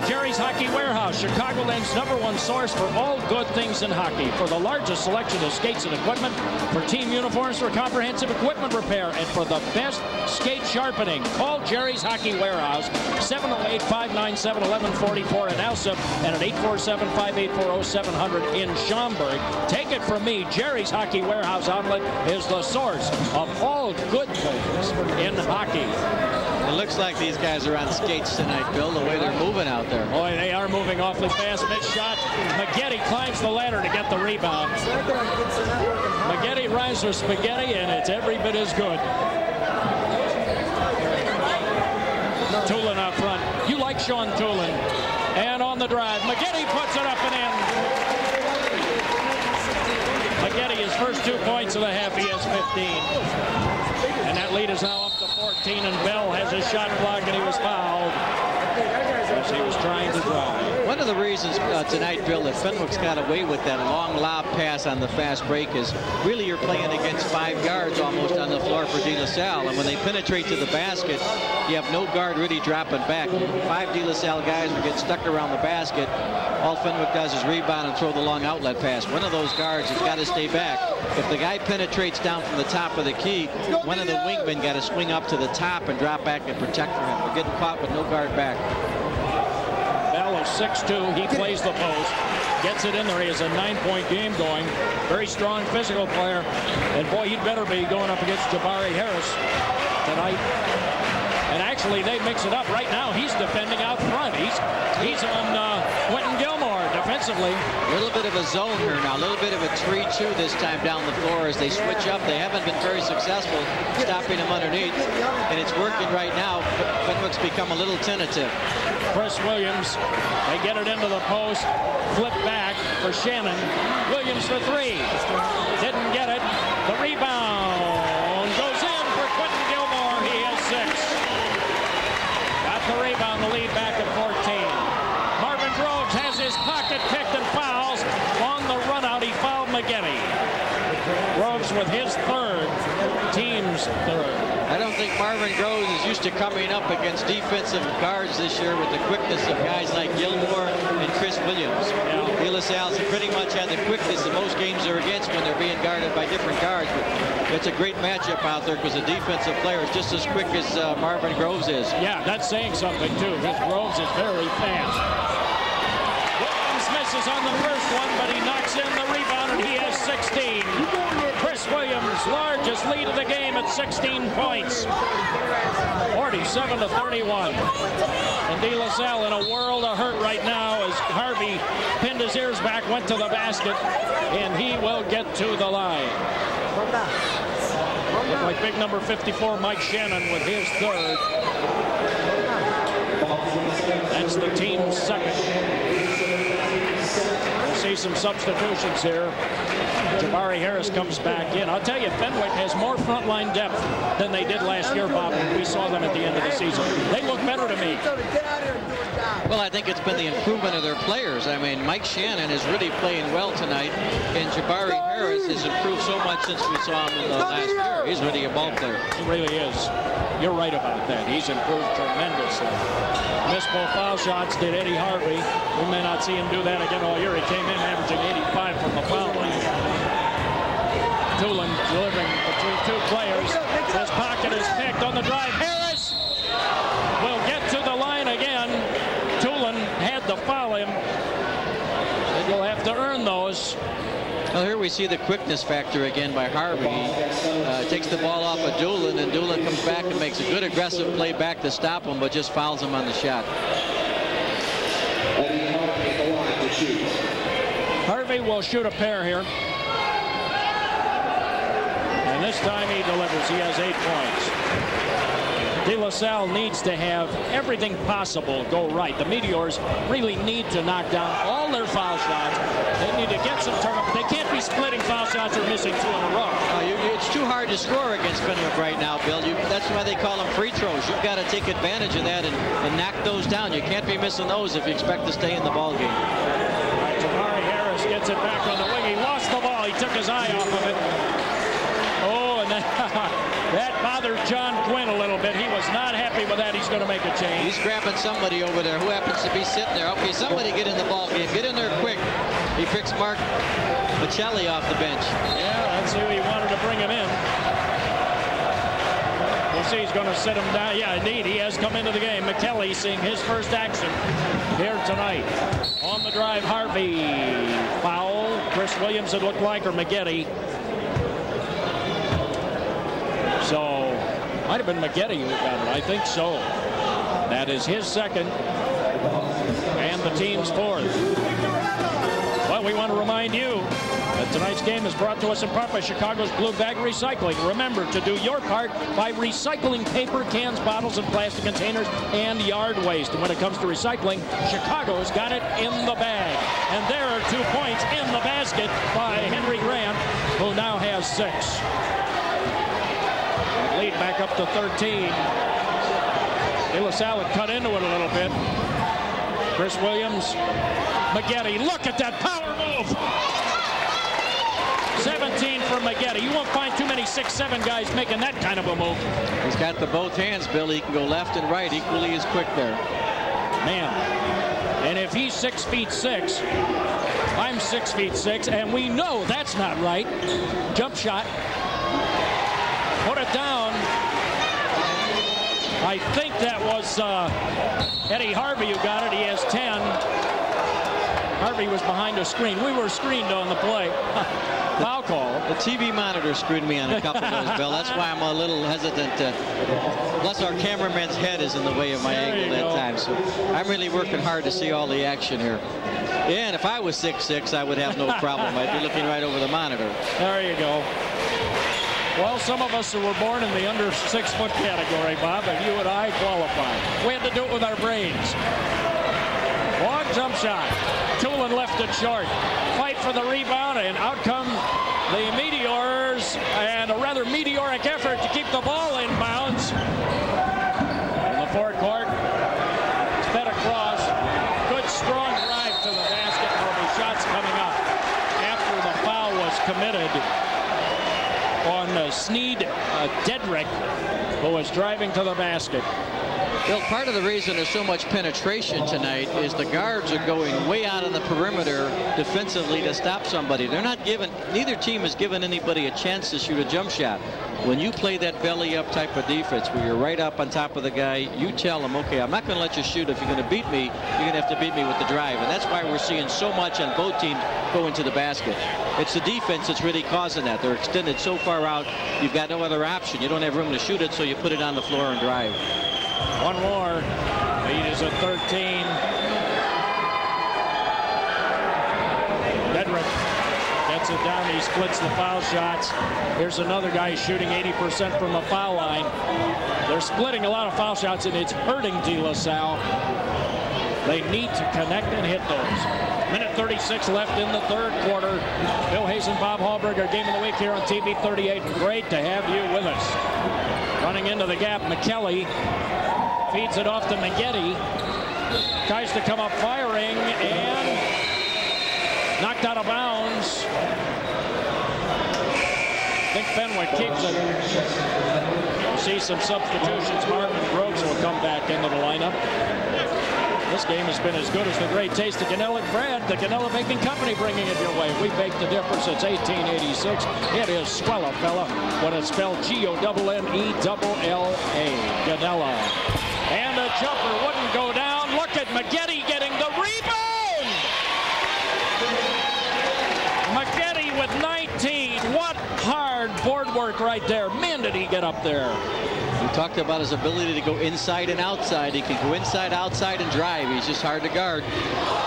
Jerry's Hockey Warehouse, Chicagoland's number one source for all good things in hockey. For the largest selection of skates and equipment, for team uniforms, for comprehensive equipment repair, and for the best skate sharpening. Call Jerry's Hockey Warehouse, 708-597-1144 at Alsip and at 847-584-0700 in Schaumburg. Take it from me, Jerry's Hockey Warehouse outlet is the source of all good things in hockey. It looks like these guys are on skates tonight, Bill, the way they're moving out there. Boy, they are moving awfully fast. Missed shot. Maggette climbs the ladder to get the rebound. Maggette rides with spaghetti, and it's every bit as good. Tulin out front. You like Sean Tulin. And on the drive, Maggette puts it up and in. Maggette, his first two points of the half, he has 15. And that lead is now up to 14, and Bell has his shot blocked, and he was fouled as he was trying to drive. One of the reasons uh, tonight, Bill, that Fenwick's got away with that long lob pass on the fast break is really you're playing against five guards almost on the floor for De La Salle. And when they penetrate to the basket, you have no guard really dropping back. Five De La Salle guys will get stuck around the basket. All Fenwick does is rebound and throw the long outlet pass. One of those guards has got to stay back. If the guy penetrates down from the top of the key, one of the wingmen got to swing up to the top and drop back and protect for him. We're getting caught with no guard back. Bell is 6'2". He plays the post. gets it in there. He has a nine-point game going. Very strong physical player. And boy, he'd better be going up against Jabari Harris tonight. And actually, they mix it up. Right now, he's defending out front. He's he's on uh, Quentin Gilmore defensively. A little bit of a zone here now. A little bit of a 3-2 this time down the floor as they switch up. They haven't been very successful stopping them underneath. And it's working right now. Fenwick's become a little tentative. Chris Williams, they get it into the post. Flip back for Shannon. Williams for three. Didn't get it. The rebound goes in for Quentin Gilmore. He has six. Got the rebound, the lead back at 14. Marvin Groves has his pocket picked and fouls. On the run out, he fouled Maggette. Groves with his third, team's third. I don't think Marvin Groves is used to coming up against defensive guards this year with the quickness of guys like Gilmore and Chris Williams. Yeah. De La Salle's pretty much had the quickness in most games they're against when they're being guarded by different guards. But it's a great matchup out there because the defensive player is just as quick as uh, Marvin Groves is. Yeah, that's saying something too, because Groves is very fast. Williams misses on the first one, but he knocks in the rebound, and he has 16. Williams, largest lead of the game at 16 points. 47 to 31. And De La Salle in a world of hurt right now as Harvey pinned his ears back, went to the basket, and he will get to the line. Look like big number 54, Mike Shannon, with his third. That's the team's second. We'll see some substitutions here. Jabari Harris comes back in. I'll tell you, Fenwick has more frontline depth than they did last year, Bob, when we saw them at the end of the season. They look better to me. Well, I think it's been the improvement of their players. I mean, Mike Shannon is really playing well tonight, and Jabari Harris has improved so much since we saw him in the last year. He's really a ball player. He really is. You're right about that. He's improved tremendously. Missed both foul shots, did Eddie Harvey. We may not see him do that again all year. He came in averaging 85 from the foul line. Tulin delivering between two players. His pocket is picked on the drive. Harris will get to the line again. Tulin had to foul him. And you'll have to earn those. Well, here we see the quickness factor again by Harvey. Uh, takes the ball off of Doolin, and Doolin comes back and makes a good aggressive play back to stop him, but just fouls him on the shot. Harvey will shoot a pair here. This time he delivers. He has eight points. De La Salle needs to have everything possible go right. The Meteors really need to knock down all their foul shots. They need to get some turnover. They can't be splitting foul shots or missing two in a row. Uh, you, it's too hard to score against Fenwick right now, Bill. You, that's why they call them free throws. You've got to take advantage of that and, and knock those down. You can't be missing those if you expect to stay in the ball game. Jabari Harris gets it back on the wing. He lost the ball. He took his eye off of it. Oh, and that, that bothered John Quinn a little bit. He was not happy with that. He's going to make a change. He's grabbing somebody over there who happens to be sitting there. Okay, somebody get in the ball game. Get in there quick. He picks Mark Michelli off the bench. Yeah, that's who he wanted to bring him in. We'll see. He's going to sit him down. Yeah, indeed. He has come into the game. McKelly seeing his first action here tonight. On the drive, Harvey. Foul. Chris Williams, it looked like, or Maggette. Might have been Maggette who got it. I think so. That is his second. And the team's fourth. Well, we want to remind you that tonight's game is brought to us in part by Chicago's Blue Bag Recycling. Remember to do your part by recycling paper, cans, bottles, and plastic containers and yard waste. And when it comes to recycling, Chicago's got it in the bag. And there are two points in the basket by Henry Grant, who now has six. Lead back up to 13. De La Salle had cut into it a little bit. Chris Williams, Maggette, look at that power move. 17 for Maggette. You won't find too many 6-7 guys making that kind of a move. He's got the both hands, Bill. He can go left and right equally as quick there. Man. And if he's six feet six, I'm six feet six, and we know that's not right. Jump shot. Put it down. I think that was uh, Eddie Harvey who got it. He has 10. Harvey was behind a screen. We were screened on the play. Foul call. The TV monitor screwed me on a couple of those, Bill. That's why I'm a little hesitant. To, plus, our cameraman's head is in the way of my There angle that go. time. So I'm really working hard to see all the action here. Yeah, and if I was 6'6", I would have no problem. I'd be looking right over the monitor. There you go. Well, some of us who were born in the under six foot category, Bob, and you and I qualify. We had to do it with our brains. Long jump shot. Tulin left it short. Fight for the rebound, and out come the Meteors, and a rather meteoric effort to keep the ball in bounds. In the forecourt, fed across. Good strong drive to the basket. There'll be shots coming up after the foul was committed on uh, Sneed uh, Dedrick, who was driving to the basket. Bill, part of the reason there's so much penetration tonight is the guards are going way out on the perimeter defensively to stop somebody. They're not giving, neither team has given anybody a chance to shoot a jump shot. When you play that belly up type of defense where you're right up on top of the guy, you tell them, okay, I'm not going to let you shoot. If you're going to beat me, you're going to have to beat me with the drive. And that's why we're seeing so much on both teams go into the basket. It's the defense that's really causing that. They're extended so far out, you've got no other option. You don't have room to shoot it, so you put it on the floor and drive. One more. Lead is at 13. Dedrick it down. He splits the foul shots. Here's another guy shooting 80% from the foul line. They're splitting a lot of foul shots, and it's hurting De La Salle. They need to connect and hit those. Minute 36 left in the third quarter. Bill Hayes and Bob Hallberger, Game of the Week here on TV 38. Great to have you with us. Running into the gap, McKelly feeds it off to Maggette. Tries to come up firing and knocked out of bounds. Think Fenwick keeps it. We'll see some substitutions. Marvin Groves will come back into the lineup. This game has been as good as the great taste of Gonnella bread. The Gonnella Baking Company bringing it your way. We bake the difference since 1886. It is Swella Fella when it's spelled G-O-N-N-E-L-L-A. Gonnella. And a jumper wouldn't go down. Look at Maggette work right there. Man, did he get up there. We talked about his ability to go inside and outside. He can go inside, outside, and drive. He's just hard to guard.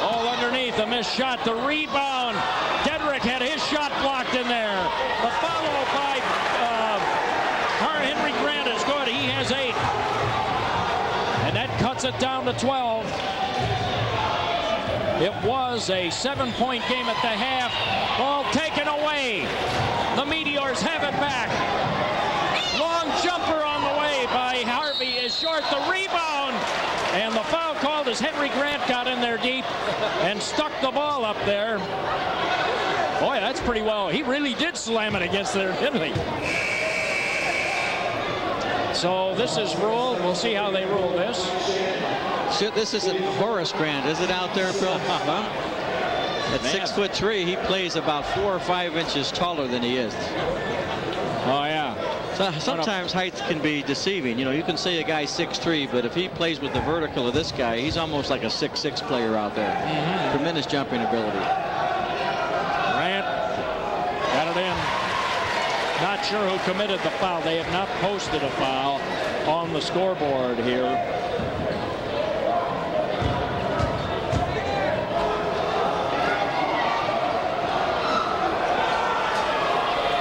All underneath, a missed shot, the rebound. Dedrick had his shot blocked in there. The follow by uh, Henry Grant is good. He has eight. And that cuts it down to 12. It was a seven-point game at the half. Ball taken away. The Meteors have it back. Long jumper on the way by Harvey is short. The rebound. And the foul called as Henry Grant got in there deep and stuck the ball up there. Boy, that's pretty well. He really did slam it against there, didn't he? So this is ruled. We'll see how they rule this. This isn't Horace Grant, is it out there, Phil? At Man. six foot three, he plays about four or five inches taller than he is. Oh, yeah. So sometimes heights can be deceiving. You know, you can say a guy's 6'3", but if he plays with the vertical of this guy, he's almost like a 6'6 player out there. Mm-hmm. Tremendous jumping ability. Grant got it in. Not sure who committed the foul. They have not posted a foul on the scoreboard here.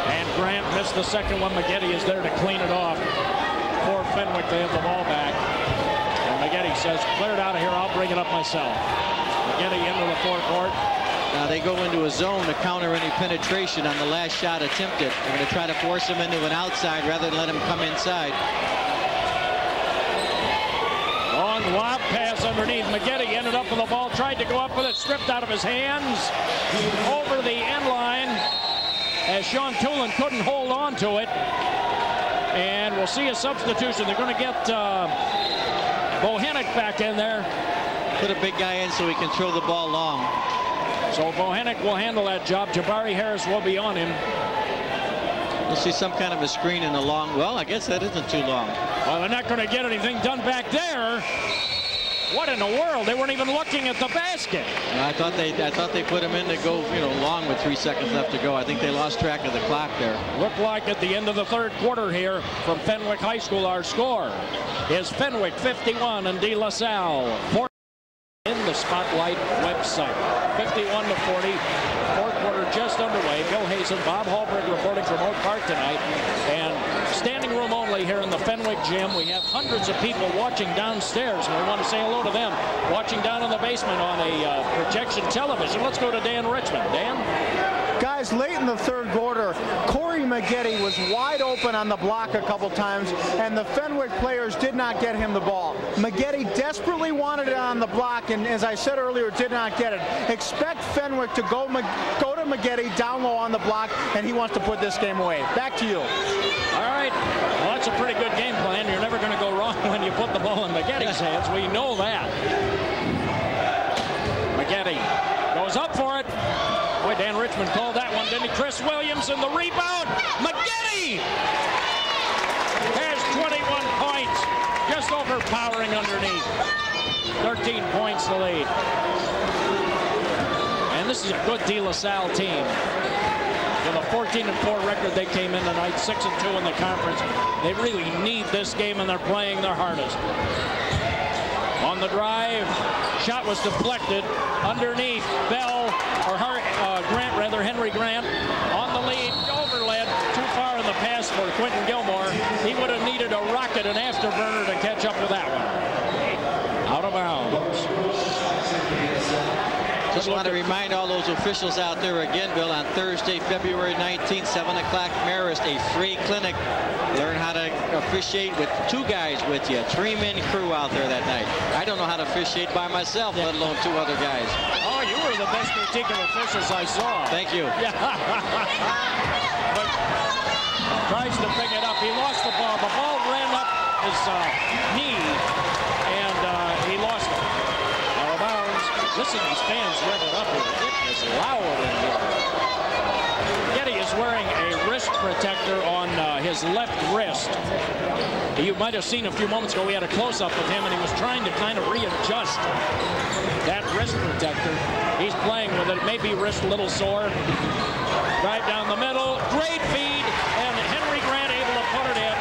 And The second one. Maggette is there to clean it off. For Fenwick, they have the ball back. And Maggette says, clear it out of here. I'll bring it up myself. Maggette into the forecourt. Now they go into a zone to counter any penetration on the last shot attempted. They're going to try to force him into an outside rather than let him come inside. Long lob pass underneath. Maggette ended up with the ball, tried to go up with it, stripped out of his hands. Over the end line as Sean Tulin couldn't hold on to it. And we'll see a substitution. They're going to get uh, Bohannick back in there. Put a big guy in so he can throw the ball long. So Bohannick will handle that job. Jabari Harris will be on him. We'll see some kind of a screen in the long. Well, I guess that isn't too long. Well, they're not going to get anything done back there. What in the world? They weren't even looking at the basket. I thought they I thought they put him in to go you know long with three seconds left to go. I think they lost track of the clock there. Looked like at the end of the third quarter here from Fenwick High School, our score is Fenwick 51 and De La Salle 40 in the Spotlight website. 51 to 40. Fourth quarter just underway. Bill Hazen, Bob Hallberg reporting from Oak Park tonight. And here in the Fenwick gym. We have hundreds of people watching downstairs, and we want to say hello to them. Watching down in the basement on a uh, projection television. Let's go to Dan Richmond. Dan? Guys, late in the third quarter, Corey Maggette was wide open on the block a couple times, and the Fenwick players did not get him the ball. Maggette desperately wanted it on the block, and as I said earlier, did not get it. Expect Fenwick to go, go to Maggette down low on the block, and he wants to put this game away. Back to you. All right. That's a pretty good game plan. You're never going to go wrong when you put the ball in Maggette's hands. We know that. Maggette goes up for it. Boy, Dan Richmond called that one, didn't he? Chris Williams in the rebound. Maggette has 21 points, just overpowering underneath. 13 points the lead. And this is a good De La Salle team. With a 14 and 4 record, they came in tonight, 6 and 2 in the conference. They really need this game, and they're playing their hardest. On the drive, shot was deflected underneath. Bell or uh, Grant rather, Henry Grant on the lead, overled too far in the pass for Quentin Gilmore. He would have needed a rocket, an afterburner to catch up with that one. Out of bounds. Just want to remind all those officials out there again, Bill, on Thursday, February 19th, 7 o'clock, Marist, a free clinic. Learn how to officiate with two guys with you, three-man crew out there that night. I don't know how to officiate by myself, let alone two other guys. Oh, you were the best critique of officials I saw. Thank you. Yeah. but tries to pick it up. He lost the ball. The ball ran up his uh, knee Listen, these fans revving up here. It is loud in here. Getty is wearing a wrist protector on uh, his left wrist. You might have seen a few moments ago, we had a close-up of him, and he was trying to kind of readjust that wrist protector. He's playing with it. It may be wrist a little sore. Right down the middle. Great feed, and Henry Grant able to put it in,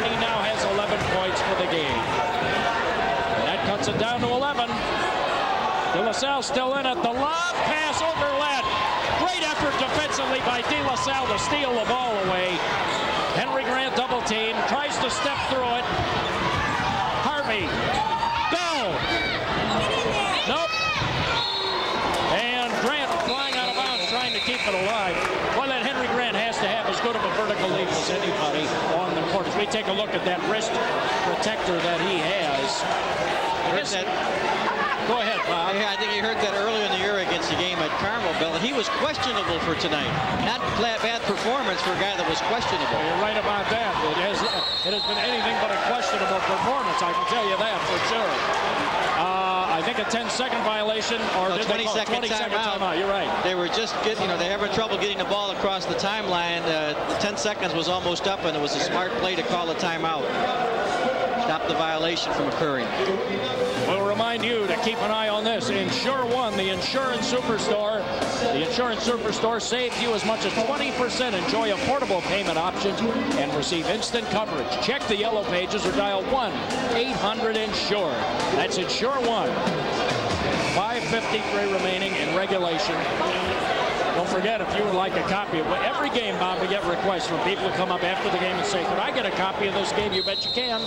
and he now has 11 points for the game. And that cuts it down to 11. De La Salle still in it. The lob pass over Led. Great effort defensively by De La Salle to steal the ball away. Henry Grant double team. Tries to step through it. Harvey. Go. Nope. And Grant flying out of bounds trying to keep it alive. Well, that Henry Grant has to have as good of a vertical leap as anybody on the court. As we take a look at that wrist protector that he has. Here's that Go ahead, Bob. I think you heard that earlier in the year against the game at Carmelville, and he was questionable for tonight. Not bad performance for a guy that was questionable. Well, you're right about that. It has, it has been anything but a questionable performance, I can tell you that for sure. Uh, I think a 10-second violation or no, 20 second 20 second timeout. You're right. They were just getting, you know, they're having trouble getting the ball across the timeline. Uh, 10 seconds was almost up, and it was a smart play to call a timeout. Stop the violation from occurring. Remind you to keep an eye on this. Insure One, the insurance superstore. The insurance superstore saves you as much as 20%. Enjoy affordable payment options and receive instant coverage. Check the yellow pages or dial 1-800-INSURE. That's Insure One. 553 remaining in regulation. Forget, if you would like a copy of every game, Bob, we get requests from people who come up after the game and say, could I get a copy of this game? You bet you can.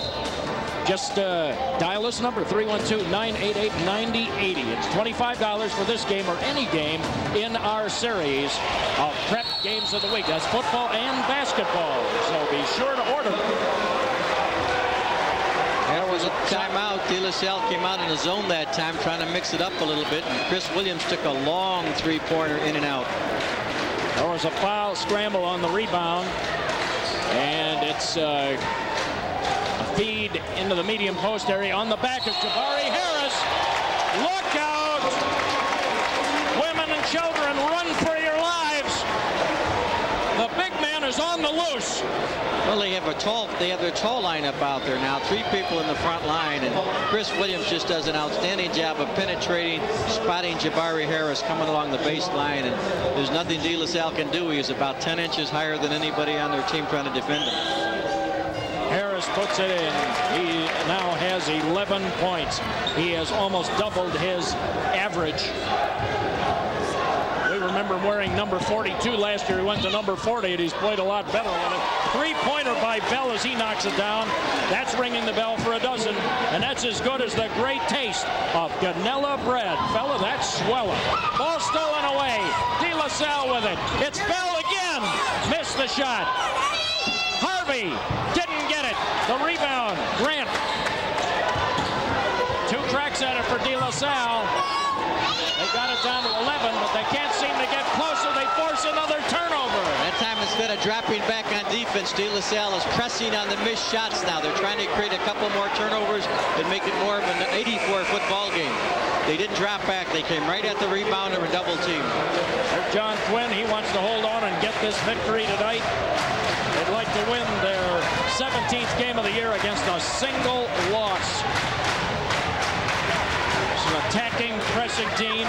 Just uh, dial this number, 312-988-9080. It's $25 for this game or any game in our series of prep games of the week. That's football and basketball. So be sure to order was a timeout. De La Salle came out in the zone that time, trying to mix it up a little bit. And Chris Williams took a long three-pointer in and out. There was a foul scramble on the rebound. And it's uh, feed into the medium post area. On the back is Jabari Harris. Look out! Women and children, run for your lives. The big man is on the loose. Well, they have a tall, they have their tall lineup out there now. Three people in the front line, and Chris Williams just does an outstanding job of penetrating, spotting Jabari Harris coming along the baseline, and there's nothing De La Salle can do. He is about 10 inches higher than anybody on their team trying to defend him. Harris puts it in. He now has 11 points. He has almost doubled his average remember him wearing number 42 last year. He went to number 40, and he's played a lot better with it. Three-pointer by Bell as he knocks it down. That's ringing the bell for a dozen, and that's as good as the great taste of Gonnella bread. Fella, that's swelling. Ball stolen away. De La Salle with it. It's Bell again. Missed the shot. Harvey didn't get it. The rebound. Grant. Two tracks at it for De La Salle. They got it down to 11, but they can't seem to get closer. They force another turnover. That time, instead of dropping back on defense, De La Salle is pressing on the missed shots now. They're trying to create a couple more turnovers and make it more of an 84 football game. They didn't drop back. They came right at the rebounder and double team. There's John Quinn. He wants to hold on and get this victory tonight. They'd like to win their 17th game of the year against a single loss attacking, pressing team.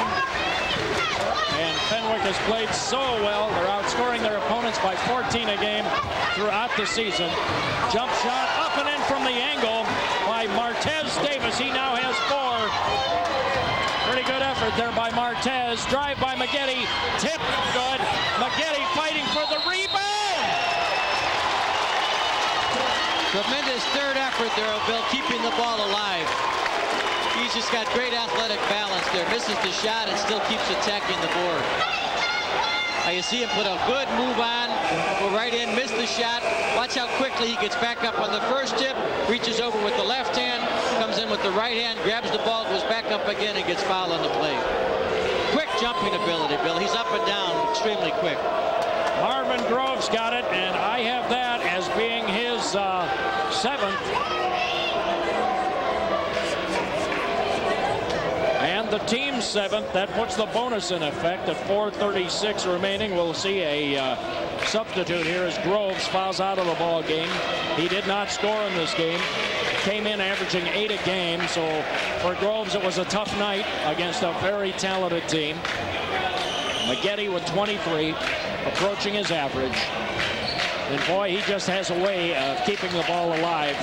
And Fenwick has played so well. They're outscoring their opponents by 14 a game throughout the season. Jump shot up and in from the angle by Martez Davis. He now has four. Pretty good effort there by Martez. Drive by Maggette. Tip good. Maggette fighting for the rebound. Tremendous third effort there, Bill, keeping the ball alive. He's just got great athletic balance there. Misses the shot and still keeps attacking the board. Now you see him put a good move on, go right in, miss the shot. Watch how quickly he gets back up on the first tip, reaches over with the left hand, comes in with the right hand, grabs the ball, goes back up again, and gets fouled on the play. Quick jumping ability, Bill. He's up and down extremely quick. Marvin Groves got it, and I have that as being his uh, seventh. The team seventh. That puts the bonus in effect at 4.36 remaining. We'll see a uh, substitute here as Groves fouls out of the ball game. He did not score in this game. Came in averaging eight a game. So for Groves, it was a tough night against a very talented team. Maggette with 23, approaching his average. And boy, he just has a way of keeping the ball alive.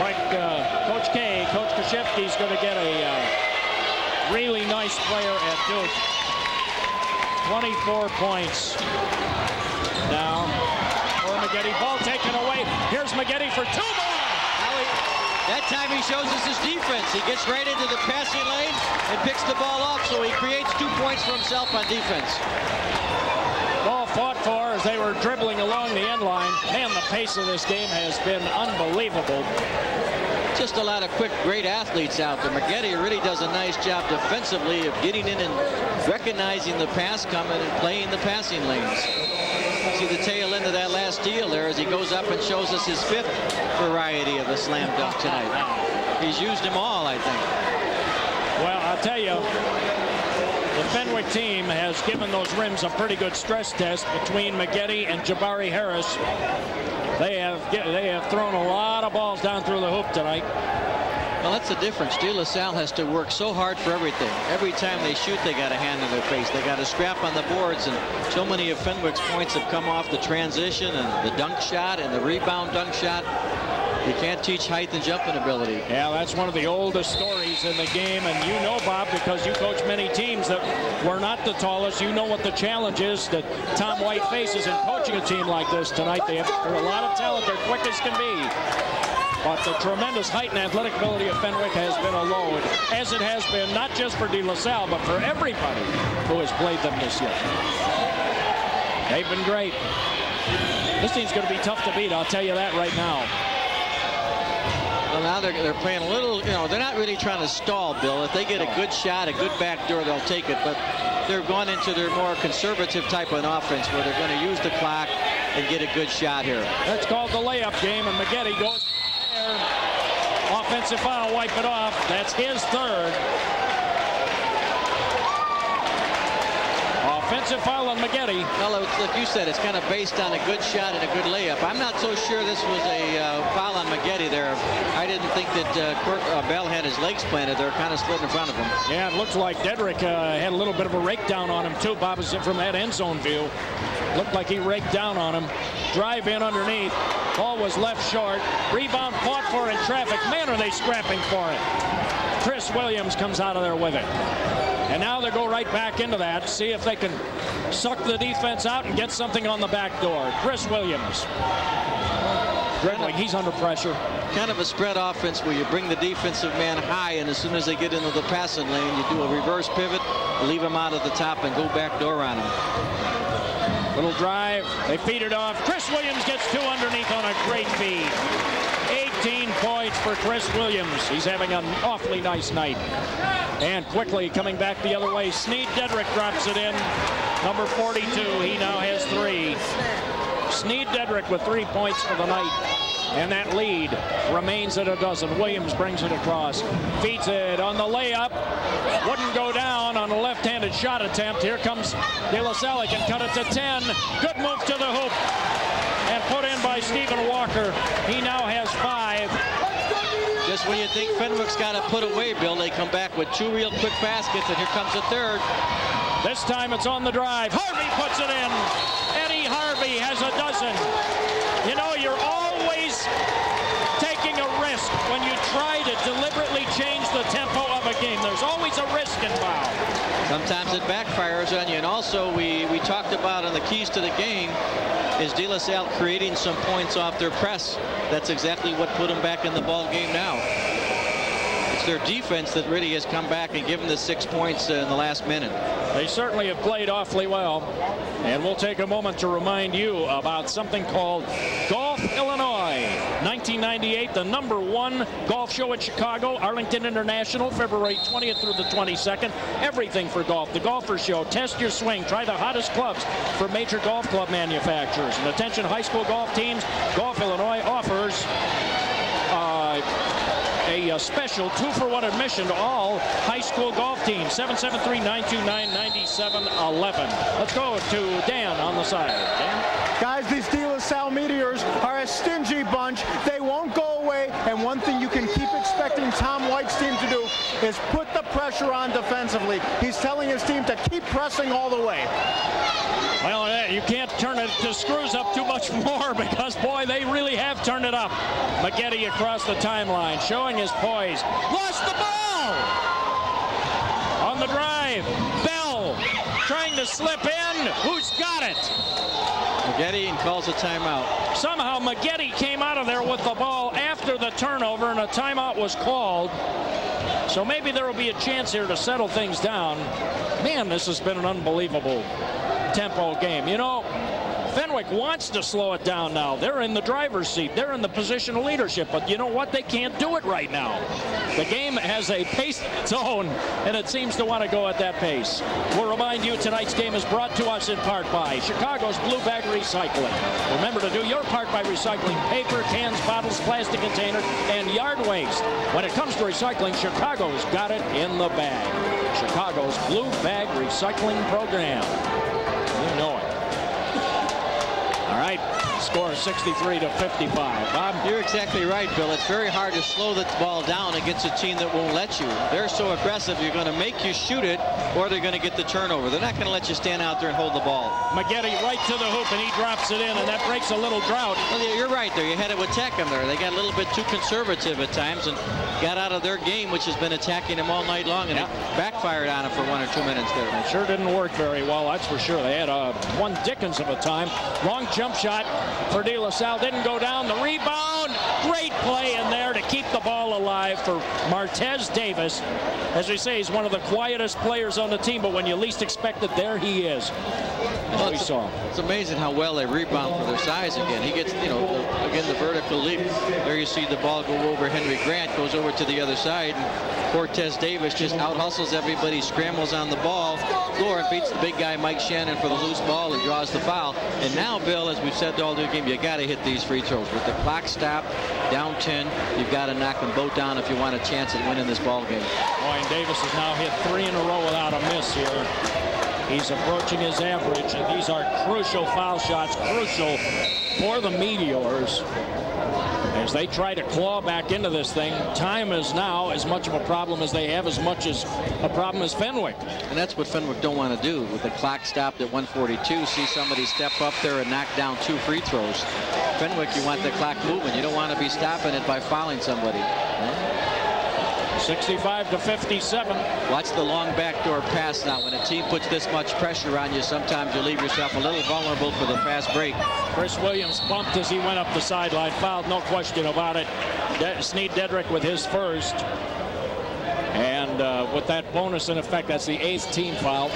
Mike, uh, Coach K, Coach is going to get a uh, really nice player at Duke. 24 points. Now, for Maggette. Ball taken away. Here's Maggette for two more. That time he shows us his defense. He gets right into the passing lane and picks the ball up, so he creates two points for himself on defense. Ball fought for as they were dribbling along the end line. Man, the pace of this game has been unbelievable just a lot of quick, great athletes out there. Maggette really does a nice job defensively of getting in and recognizing the pass coming and playing the passing lanes. See the tail end of that last deal there as he goes up and shows us his fifth variety of a slam dunk tonight. He's used them all, I think. Well, I'll tell you, the Fenwick team has given those rims a pretty good stress test between Maggette and Jabari Harris. They have they have thrown a lot of balls down through the hoop tonight. Well, that's the difference. De La Salle has to work so hard for everything. Every time they shoot, they got a hand in their face. They got a scrap on the boards, and so many of Fenwick's points have come off the transition and the dunk shot and the rebound dunk shot. You can't teach height and jumping ability. Yeah, that's one of the oldest stories in the game. And you know, Bob, because you coach many teams that were not the tallest, you know what the challenge is that Tom White faces in coaching a team like this tonight. They have a lot of talent. They're quick as can be. But the tremendous height and athletic ability of Fenwick has been a load, as it has been not just for De La Salle, but for everybody who has played them this year. They've been great. This team's going to be tough to beat, I'll tell you that right now. Well, now they're, they're playing a little, you know, they're not really trying to stall, Bill. If they get a good shot, a good backdoor, they'll take it. But they're going into their more conservative type of an offense where they're going to use the clock and get a good shot here. That's called the layup game, and Maggette goes there. Offensive foul, wipe it off. That's his third. Offensive foul on Maggette. Well, like you said, it's kind of based on a good shot and a good layup. I'm not so sure this was a uh, foul on Maggette there. I didn't think that uh, Kurt, uh, Bell had his legs planted there, kind of slid in front of him. Yeah, it looks like Dedrick uh, had a little bit of a rake down on him too, Bob, from that end zone view. Looked like he raked down on him. Drive in underneath. Ball was left short. Rebound fought for in traffic. Man, are they scrapping for it. Chris Williams comes out of there with it. And now they go right back into that, see if they can suck the defense out and get something on the back door. Chris Williams. Dribbling, he's under pressure. Kind of a spread offense where you bring the defensive man high, and as soon as they get into the passing lane, you do a reverse pivot, leave him out at the top, and go back door on him. Little drive. They feed it off. Chris Williams gets two underneath on a great feed. 18 points for Chris Williams. He's having an awfully nice night. And quickly coming back the other way, Sneed Dedrick drops it in. Number 42, he now has three. Sneed Dedrick with three points for the night. And that lead remains at a dozen. Williams brings it across. Feeds it on the layup. Wouldn't go down on a left-handed shot attempt. Here comes De La Salle. Can cut it to 10. Good move to the hoop. And put in by Stephen Walker. He now has five. Just when you think Fenwick's got to put away, Bill, they come back with two real quick baskets, and here comes a third. This time it's on the drive. Harvey puts it in. Eddie Harvey has a dozen. You know, you're always taking a risk when you try to deliberately change the tempo of a game. There's always a risk involved. Sometimes it backfires on you. And also, we, we talked about on the keys to the game is De La Salle creating some points off their press. That's exactly what put them back in the ball game now. It's their defense that really has come back and given the six points uh, in the last minute. They certainly have played awfully well. And we'll take a moment to remind you about something called Golf Illinois. 1998, the number one golf show in Chicago, Arlington International, February 20th through the 22nd. Everything for golf. The Golfer Show. Test your swing. Try the hottest clubs for major golf club manufacturers. And attention high school golf teams, Golf Illinois offers uh, a, a, special two-for-one admission to all high school golf teams. 773-929-9711. Let's go to Dan on the side. Dan? Guys, these La Salle Meteors are a stingy bunch. They won't go away, and one thing you can keep expecting Tom White's team to do is put the pressure on defensively. He's telling his team to keep pressing all the way. Well, you can't turn it to screws up too much more because, boy, they really have turned it up. Maggette across the timeline, showing his poise. Lost the ball! On the drive, Bell trying to slip in. Who's got it? Maggette and calls a timeout. Somehow Maggette came out of there with the ball after the turnover, and a timeout was called. So maybe there will be a chance here to settle things down. Man, this has been an unbelievable tempo game. You know, Fenwick wants to slow it down now. They're in the driver's seat. They're in the position of leadership. But you know what? They can't do it right now. The game has a pace of its own, and it seems to want to go at that pace. We'll remind you tonight's game is brought to us in part by Chicago's Blue Bag Recycling. Remember to do your part by recycling paper, cans, bottles, plastic containers, and yard waste. When it comes to recycling, Chicago's got it in the bag. Chicago's Blue Bag Recycling Program. Score 63 to 55. Bob? You're exactly right, Bill. It's very hard to slow the ball down against a team that won't let you. They're so aggressive, you're going to make you shoot it, or they're going to get the turnover. They're not going to let you stand out there and hold the ball. Maggette right to the hoop, and he drops it in, and that breaks a little drought. Well, yeah, you're right there. You had it with Teckham there. They got a little bit too conservative at times and got out of their game, which has been attacking them all night long, and yeah. it backfired on them for one or two minutes there. It sure didn't work very well, that's for sure. They had uh, one Dickens of a time. Long jump shot for De La Salle. Didn't go down. The rebound. Great play in there to keep the ball alive for Martez Davis. As we say, he's one of the quietest players on the team, but when you least expect it, there he is. Well, we saw. It's amazing how well they rebound for their size again. He gets, you know, the, again, the vertical leap. There you see the ball go over Henry Grant, goes over to the other side. And Cortez Davis just out hustles everybody, scrambles on the ball, floor, and beats the big guy Mike Shannon for the loose ball and draws the foul. And now, Bill, as we've said all the game, you got to hit these free throws. With the clock stopped, down 10, you've got to knock them both down if you want a chance at winning this ball game. Boy, and Davis has now hit three in a row without a miss here. He's approaching his average, and these are crucial foul shots, crucial for the Meteors as they try to claw back into this thing. Time is now as much of a problem as they have, as much as a problem as Fenwick. And that's what Fenwick don't want to do. With the clock stopped at 142, see somebody step up there and knock down two free throws. Fenwick, you want the clock moving. You don't want to be stopping it by fouling somebody. 65 to 57. Watch the long backdoor pass now. When a team puts this much pressure on you, sometimes you leave yourself a little vulnerable for the fast break. Chris Williams bumped as he went up the sideline. Fouled, no question about it. De Sneed Dedrick with his first. And uh, with that bonus in effect, that's the eighth team foul.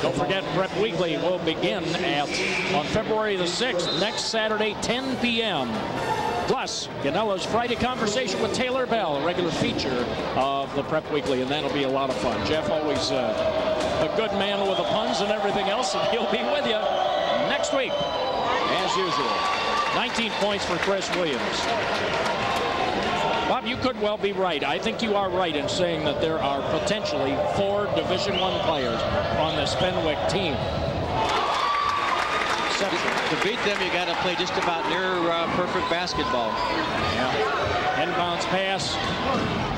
Don't forget, Prep Weekly will begin at on February the 6th, next Saturday, 10 p.m. Plus, Gonnella's Friday conversation with Taylor Bell, a regular feature of the Prep Weekly, and that'll be a lot of fun. Jeff always uh, a good man with the puns and everything else, and he'll be with you next week, as usual. 19 points for Chris Williams. Bob, you could well be right. I think you are right in saying that there are potentially four Division One players on this Fenwick team to beat them, you got to play just about near uh, perfect basketball. Yeah. Inbounds pass.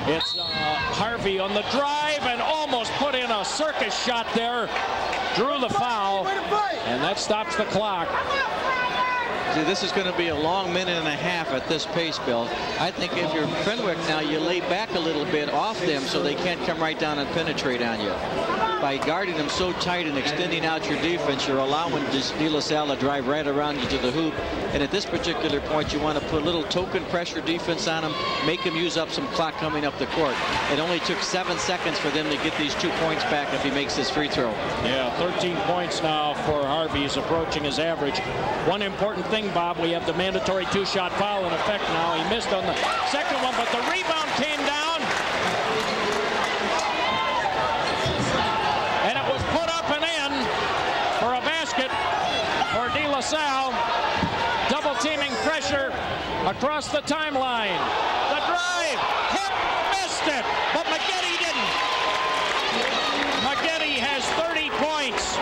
It's uh, Harvey on the drive and almost put in a circus shot there. Drew the foul, and that stops the clock. This is going to be a long minute and a half at this pace, Bill. I think if you're Fenwick now, you lay back a little bit off them so they can't come right down and penetrate on you by guarding them so tight and extending out your defense, you're allowing De La Salle to drive right around you to the hoop. And at this particular point, you want to put a little token pressure defense on them, make them use up some clock coming up the court. It only took seven seconds for them to get these two points back if he makes this free throw. Yeah, 13 points now for Harvey. He's approaching his average. One important thing, Bob, we have the mandatory two-shot foul in effect now. He missed on the second one, but the rebound came down. And it was put up and in for a basket for De La Salle. Double teaming pressure across the timeline. The drive, missed it, but Maggette didn't. Maggette has 30 points.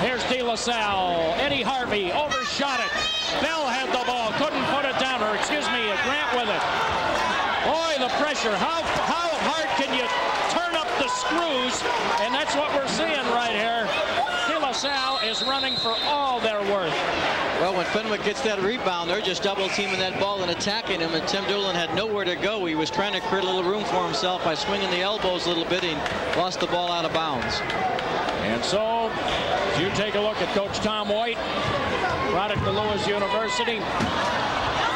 Here's De La Salle. Eddie Harvey overshot it. Bell had the ball, couldn't put it down, or excuse me, Grant with it. Boy, the pressure. How, how hard can you turn up the screws? And that's what we're seeing right here. LaSalle is running for all they're worth. Well, when Fenwick gets that rebound, they're just double teaming that ball and attacking him, and Tim Doolin had nowhere to go. He was trying to create a little room for himself by swinging the elbows a little bit and lost the ball out of bounds. And so, if you take a look at Coach Tom White, product of Lewis University,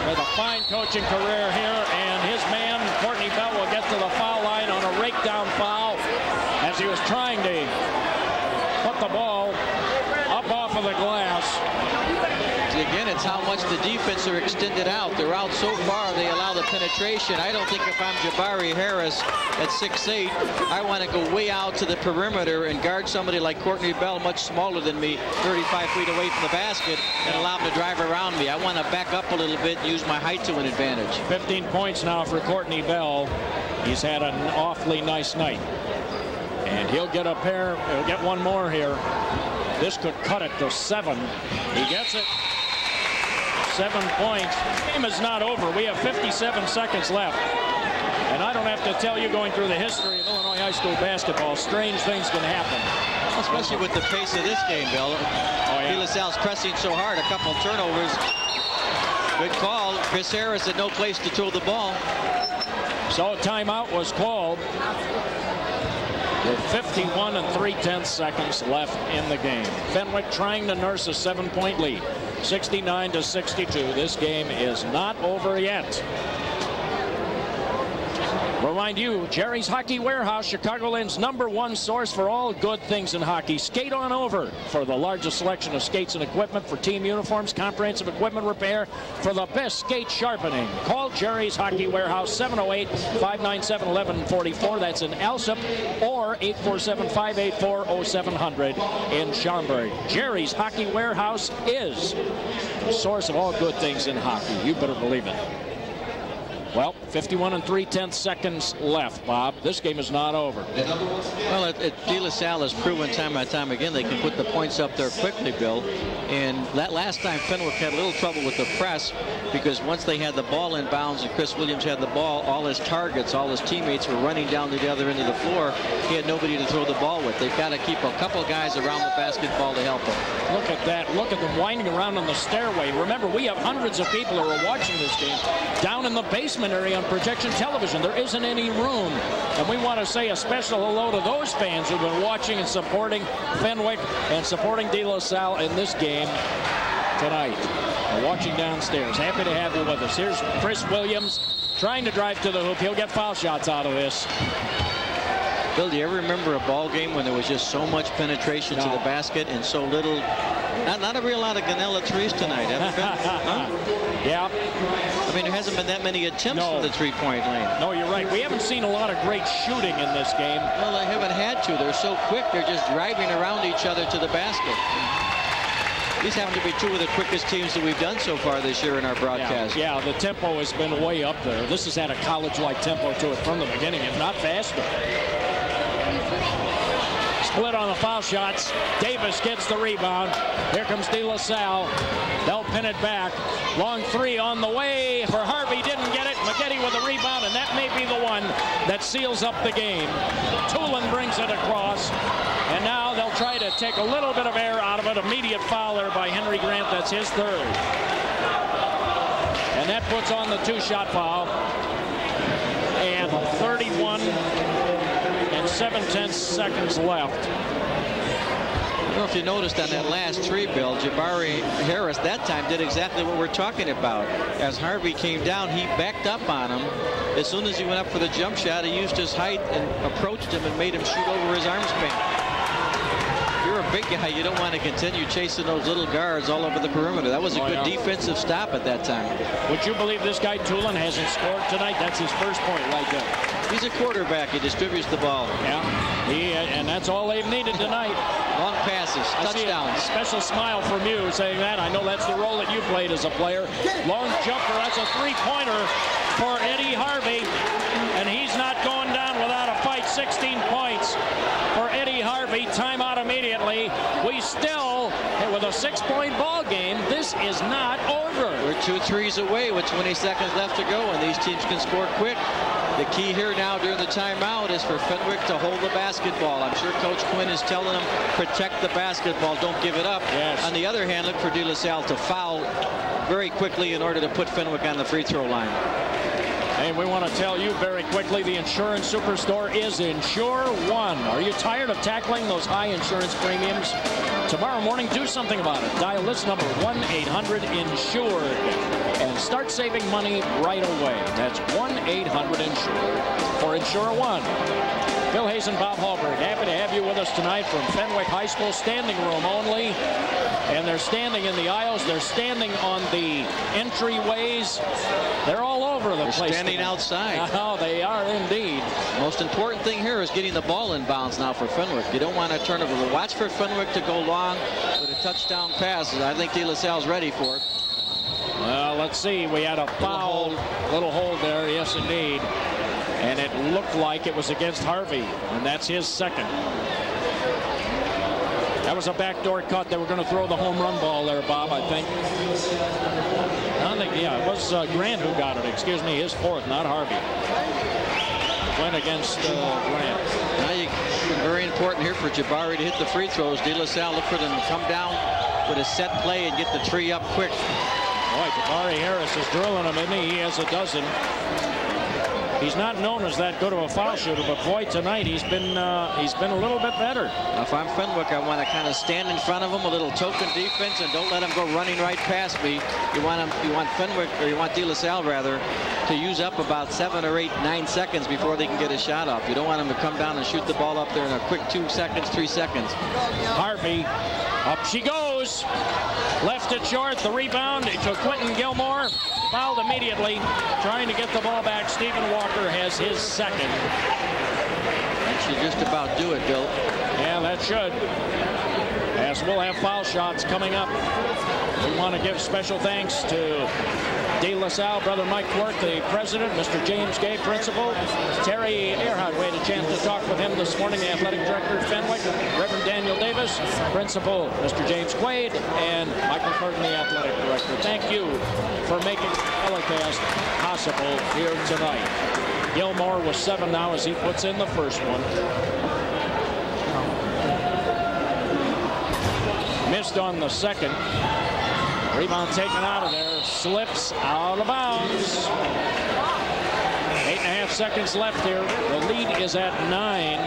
with a fine coaching career here, and his man, Courtney Bell, will get to the foul line on a rake down foul as he was trying to put the ball of the glass. Again, it's how much the defense are extended out. They're out so far, they allow the penetration. I don't think if I'm Jabari Harris at 6'8", I want to go way out to the perimeter and guard somebody like Courtney Bell, much smaller than me, 35 feet away from the basket, and allow him to drive around me. I want to back up a little bit and use my height to an advantage. 15 points now for Courtney Bell. He's had an awfully nice night. And he'll get a pair, he'll get one more here. This could cut it to seven. He gets it. Seven points. Game is not over. We have 57 seconds left. And I don't have to tell you going through the history of Illinois high school basketball, strange things can happen. Especially with the pace of this game, Bill. Oh, yeah. Pressing so hard, a couple turnovers. Good call. Chris Harris had no place to throw the ball. So a timeout was called with 51 and 3 tenths seconds left in the game. Fenwick trying to nurse a seven-point lead. 69 to 62. This game is not over yet. Remind you, Jerry's Hockey Warehouse, Chicagoland's number one source for all good things in hockey. Skate on over for the largest selection of skates and equipment for team uniforms, comprehensive equipment repair, for the best skate sharpening. Call Jerry's Hockey Warehouse 708-597-1144. That's in Alsip or 847-584-0700 in Schaumburg. Jerry's Hockey Warehouse is the source of all good things in hockey. You better believe it. Well, 51 and 3 tenths seconds left, Bob. This game is not over. Well, it, it, De La Salle has proven time and time again they can put the points up there quickly, Bill. And that last time Fenwick had a little trouble with the press because once they had the ball in bounds and Chris Williams had the ball, all his targets, all his teammates were running down to the other end of the floor. He had nobody to throw the ball with. They've got to keep a couple guys around the basketball to help him. Look at that. Look at them winding around on the stairway. Remember, we have hundreds of people who are watching this game down in the basement area on projection television. There isn't any room. And we want to say a special hello to those fans who've been watching and supporting Fenwick and supporting De La Salle in this game tonight. We're watching downstairs. Happy to have you with us. Here's Chris Williams trying to drive to the hoop. He'll get foul shots out of this. Bill, do you ever remember a ball game when there was just so much penetration no. to the basket and so little? Not, not a real lot of Gonnella trees tonight, been? huh? Yeah. I mean, there hasn't been that many attempts no. for the three-point lane. No, you're right. We haven't seen a lot of great shooting in this game. Well, they haven't had to. They're so quick. They're just driving around each other to the basket. These happen to be two of the quickest teams that we've done so far this year in our broadcast. Yeah, yeah the tempo has been way up there. This has had a college-like tempo to it from the beginning, if not faster split on the foul shots. Davis gets the rebound. Here comes De La Salle. They'll pin it back. Long three on the way for Harvey. Didn't get it. Maggette with a rebound, and that may be the one that seals up the game. Tulin brings it across. And now they'll try to take a little bit of air out of it. Immediate foul there by Henry Grant. That's his third. And that puts on the two-shot foul. And 31 seven tenths seconds left. I don't know if you noticed on that last three, Bill, Jabari Harris that time did exactly what we're talking about. As Harvey came down, he backed up on him. As soon as he went up for the jump shot, he used his height and approached him and made him shoot over his arm span big guy, you don't want to continue chasing those little guards all over the perimeter. That was a oh, good yeah. defensive stop at that time. Would you believe this guy Tulin hasn't scored tonight? That's his first point right there. He's a quarterback. He distributes the ball. Yeah, he, and that's all they've needed tonight. Long passes, touchdowns. special smile from you saying that. I know that's the role that you played as a player. Long jumper. That's a three-pointer for Eddie Harvey, and he's not going down without a fight. 16 points for Eddie Harvey. Timeout immediately. We still, with a six-point ball game, this is not over. We're two threes away with 20 seconds left to go, and these teams can score quick. The key here now during the timeout is for Fenwick to hold the basketball. I'm sure Coach Quinn is telling them, protect the basketball, don't give it up. Yes. On the other hand, look for De La Salle to foul very quickly in order to put Fenwick on the free throw line. And we want to tell you very quickly, the insurance superstore is Insure One. Are you tired of tackling those high insurance premiums? Tomorrow morning, do something about it. Dial this number, 1-800-INSURED and start saving money right away. That's 1-800-INSURED for Insure One. Bill Hayes and Bob Hallberg, happy to have you with us tonight from Fenwick High School, standing room only. And they're standing in the aisles. They're standing on the entryways. They're all over the they're place. standing tonight. outside. Oh, they are indeed. Most important thing here is getting the ball in bounds now for Fenwick. You don't want to turn over. Watch for Fenwick to go long with a touchdown pass. I think De La Salle's ready for it. Well, let's see. We had a foul, little hold there. Yes, indeed. And it looked like it was against Harvey, and that's his second. That was a backdoor cut. They were going to throw the home run ball there, Bob, I think. I think, yeah, it was uh, Grant who got it. Excuse me, his fourth, not Harvey. Went against uh, Grant. Now you, very important here for Jabari to hit the free throws. De La Salle look for them to come down with a set play and get the three up quick. Boy, Jabari Harris is drilling him, isn't he? He has a dozen. He's not known as that good of a foul shooter, but boy, tonight he's been uh, he's been a little bit better. If I'm Fenwick, I want to kind of stand in front of him, a little token defense, and don't let him go running right past me. You want him, you want Fenwick, or you want De La Salle rather, to use up about seven or eight, nine seconds before they can get a shot off. You don't want him to come down and shoot the ball up there in a quick two seconds, three seconds. Harvey, up she goes. Left it short. The rebound to Quentin Gilmore. Fouled immediately. Trying to get the ball back. Stephen Walker has his second. That should just about do it, Bill. Yeah, that should. As we'll have foul shots coming up. We want to give special thanks to De La Salle, Brother Mike Quirk, the president, Mr. James Gay, principal, Terry Earhart. We had a chance to talk with him this morning, athletic director at Fenwick, Reverend Daniel Davis, principal, Mr. James Quaid, and Michael Curtin, the athletic director. Thank you for making telecast possible here tonight. Gilmore was seven now as he puts in the first one. Missed on the second. Rebound taken out of there. Slips out of bounds. Eight and a half seconds left here. The lead is at nine.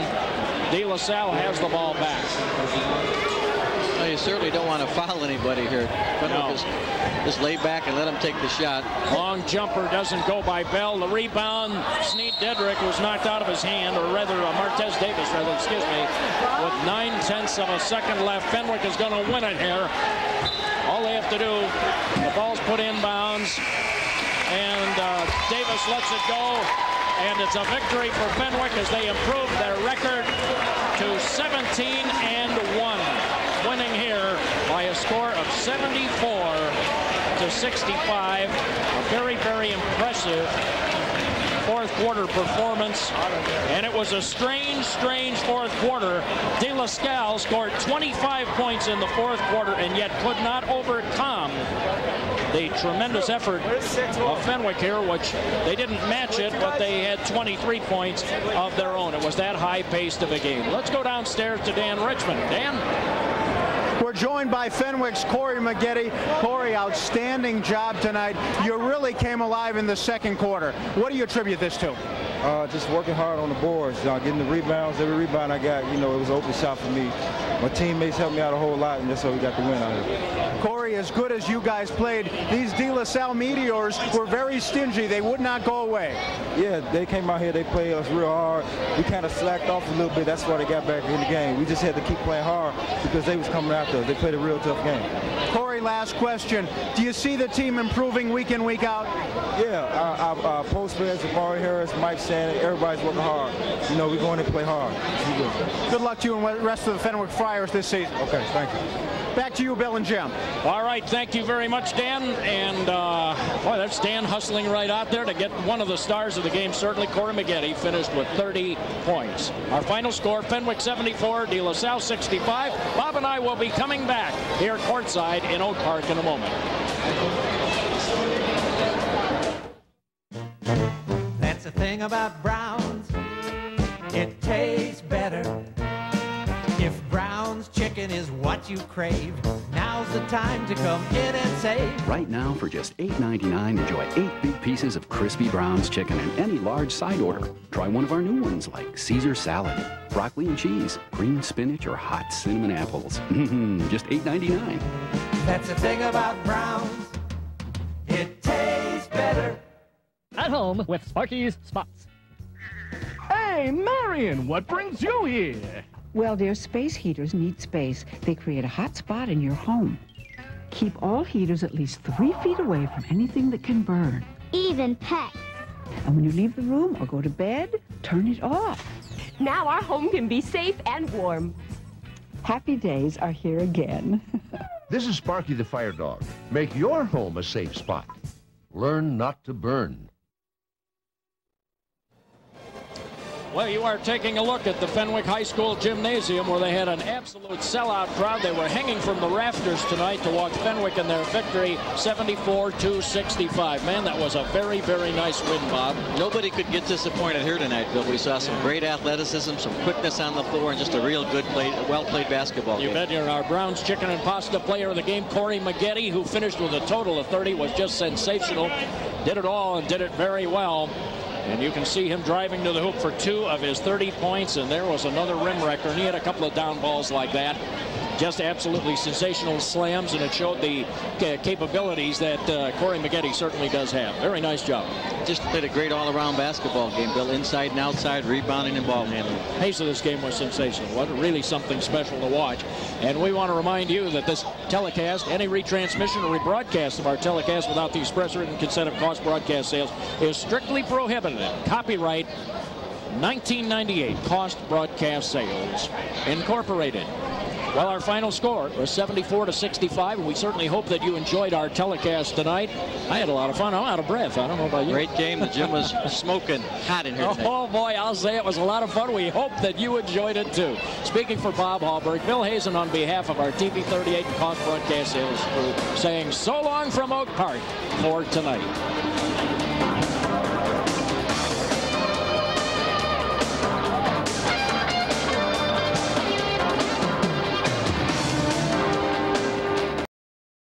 De La Salle has the ball back. Well, you certainly don't want to foul anybody here. No. Just, just lay back and let him take the shot. Long jumper doesn't go by Bell. The rebound, Snead Dedrick was knocked out of his hand, or rather uh, Martez Davis, rather, excuse me, with nine tenths of a second left. Fenwick is going to win it here. To do, the ball's put in bounds, and uh, Davis lets it go, and it's a victory for Fenwick as they improve their record to 17 and 1, winning here by a score of 74 to 65. A very, very impressive fourth quarter performance. And it was a strange, strange fourth quarter. De La Salle scored 25 points in the fourth quarter and yet could not overcome the tremendous effort of Fenwick here, which they didn't match it, but they had 23 points of their own. It was that high-paced of a game. Let's go downstairs to Dan Richmond. Dan? We're joined by Fenwick's Corey Maggette. Corey, outstanding job tonight. You really came alive in the second quarter. What do you attribute this to? Uh, just working hard on the boards, uh, getting the rebounds. Every rebound I got, you know, it was an open shot for me. My teammates helped me out a whole lot, and that's how we got the win out of it. Corey, as good as you guys played, these De La Salle Meteors were very stingy. They would not go away. Yeah, they came out here, they played us real hard. We kind of slacked off a little bit. That's why they got back in the game. We just had to keep playing hard because they was coming after us. They played a real tough game. Corey, last question. Do you see the team improving week in, week out? Yeah, our, our, our post players, Amari Harris, Mike Shannon, everybody's working hard. You know, we're going to play hard. Good. Good luck to you and the rest of the Fenwick Friars this season. Okay, thank you. Back to you, Bill and Jim. All right, thank you very much, Dan. And uh, boy, that's Dan hustling right out there to get one of the stars of the game. Certainly, Corey Maggette finished with 30 points. Our final score: Fenwick 74, De La Salle 65. Bob and I will be coming back here courtside in Oak Park in a moment. That's the thing about Browns. It tastes better. If Brown's chicken is what you crave, now's the time to come in and save. Right now, for just $8.99, enjoy eight big pieces of crispy Brown's chicken and any large side order. Try one of our new ones like Caesar salad, broccoli and cheese, green spinach, or hot cinnamon apples. Mm-hmm, just $8.99. That's the thing about Browns. At home with Sparky's Spots. Hey, Marion, what brings you here? Well, dear, space heaters need space. They create a hot spot in your home. Keep all heaters at least three feet away from anything that can burn. Even pets. And when you leave the room or go to bed, turn it off. Now our home can be safe and warm. Happy days are here again. This is Sparky the Fire Dog. Make your home a safe spot. Learn not to burn. Well, you are taking a look at the Fenwick High School gymnasium where they had an absolute sellout crowd. They were hanging from the rafters tonight to watch Fenwick in their victory 74 to 65. Man, that was a very, very nice win, Bob. Nobody could get disappointed here tonight, Bill. We saw some great athleticism, some quickness on the floor, and just a real good play, well-played basketball You game. bet you're our Browns chicken and pasta player of the game, Corey Maggette, who finished with a total of 30, was just sensational. Did it all and did it very well. And you can see him driving to the hoop for two of his 30 points, and there was another rim wrecker, and he had a couple of down balls like that. Just absolutely sensational slams, and it showed the uh, capabilities that uh, Corey Maggette certainly does have. Very nice job. Just played a great all-around basketball game, Bill. Inside and outside, rebounding and ball handling. pace of this game was sensational. What really something special to watch. And we want to remind you that this telecast, any retransmission or rebroadcast of our telecast without the express written consent of cost broadcast sales is strictly prohibited. Copyright 1998 Cost Broadcast Sales Incorporated. Well, our final score was 74 to 65, and we certainly hope that you enjoyed our telecast tonight. I had a lot of fun. I'm out of breath. I don't know about you. Great game. The gym was smoking hot in here today. Oh, boy, I'll say it was a lot of fun. We hope that you enjoyed it, too. Speaking for Bob Hallberg, Bill Hazen on behalf of our TV 38 and Cost Broadcast Sales crew saying so long from Oak Park for tonight.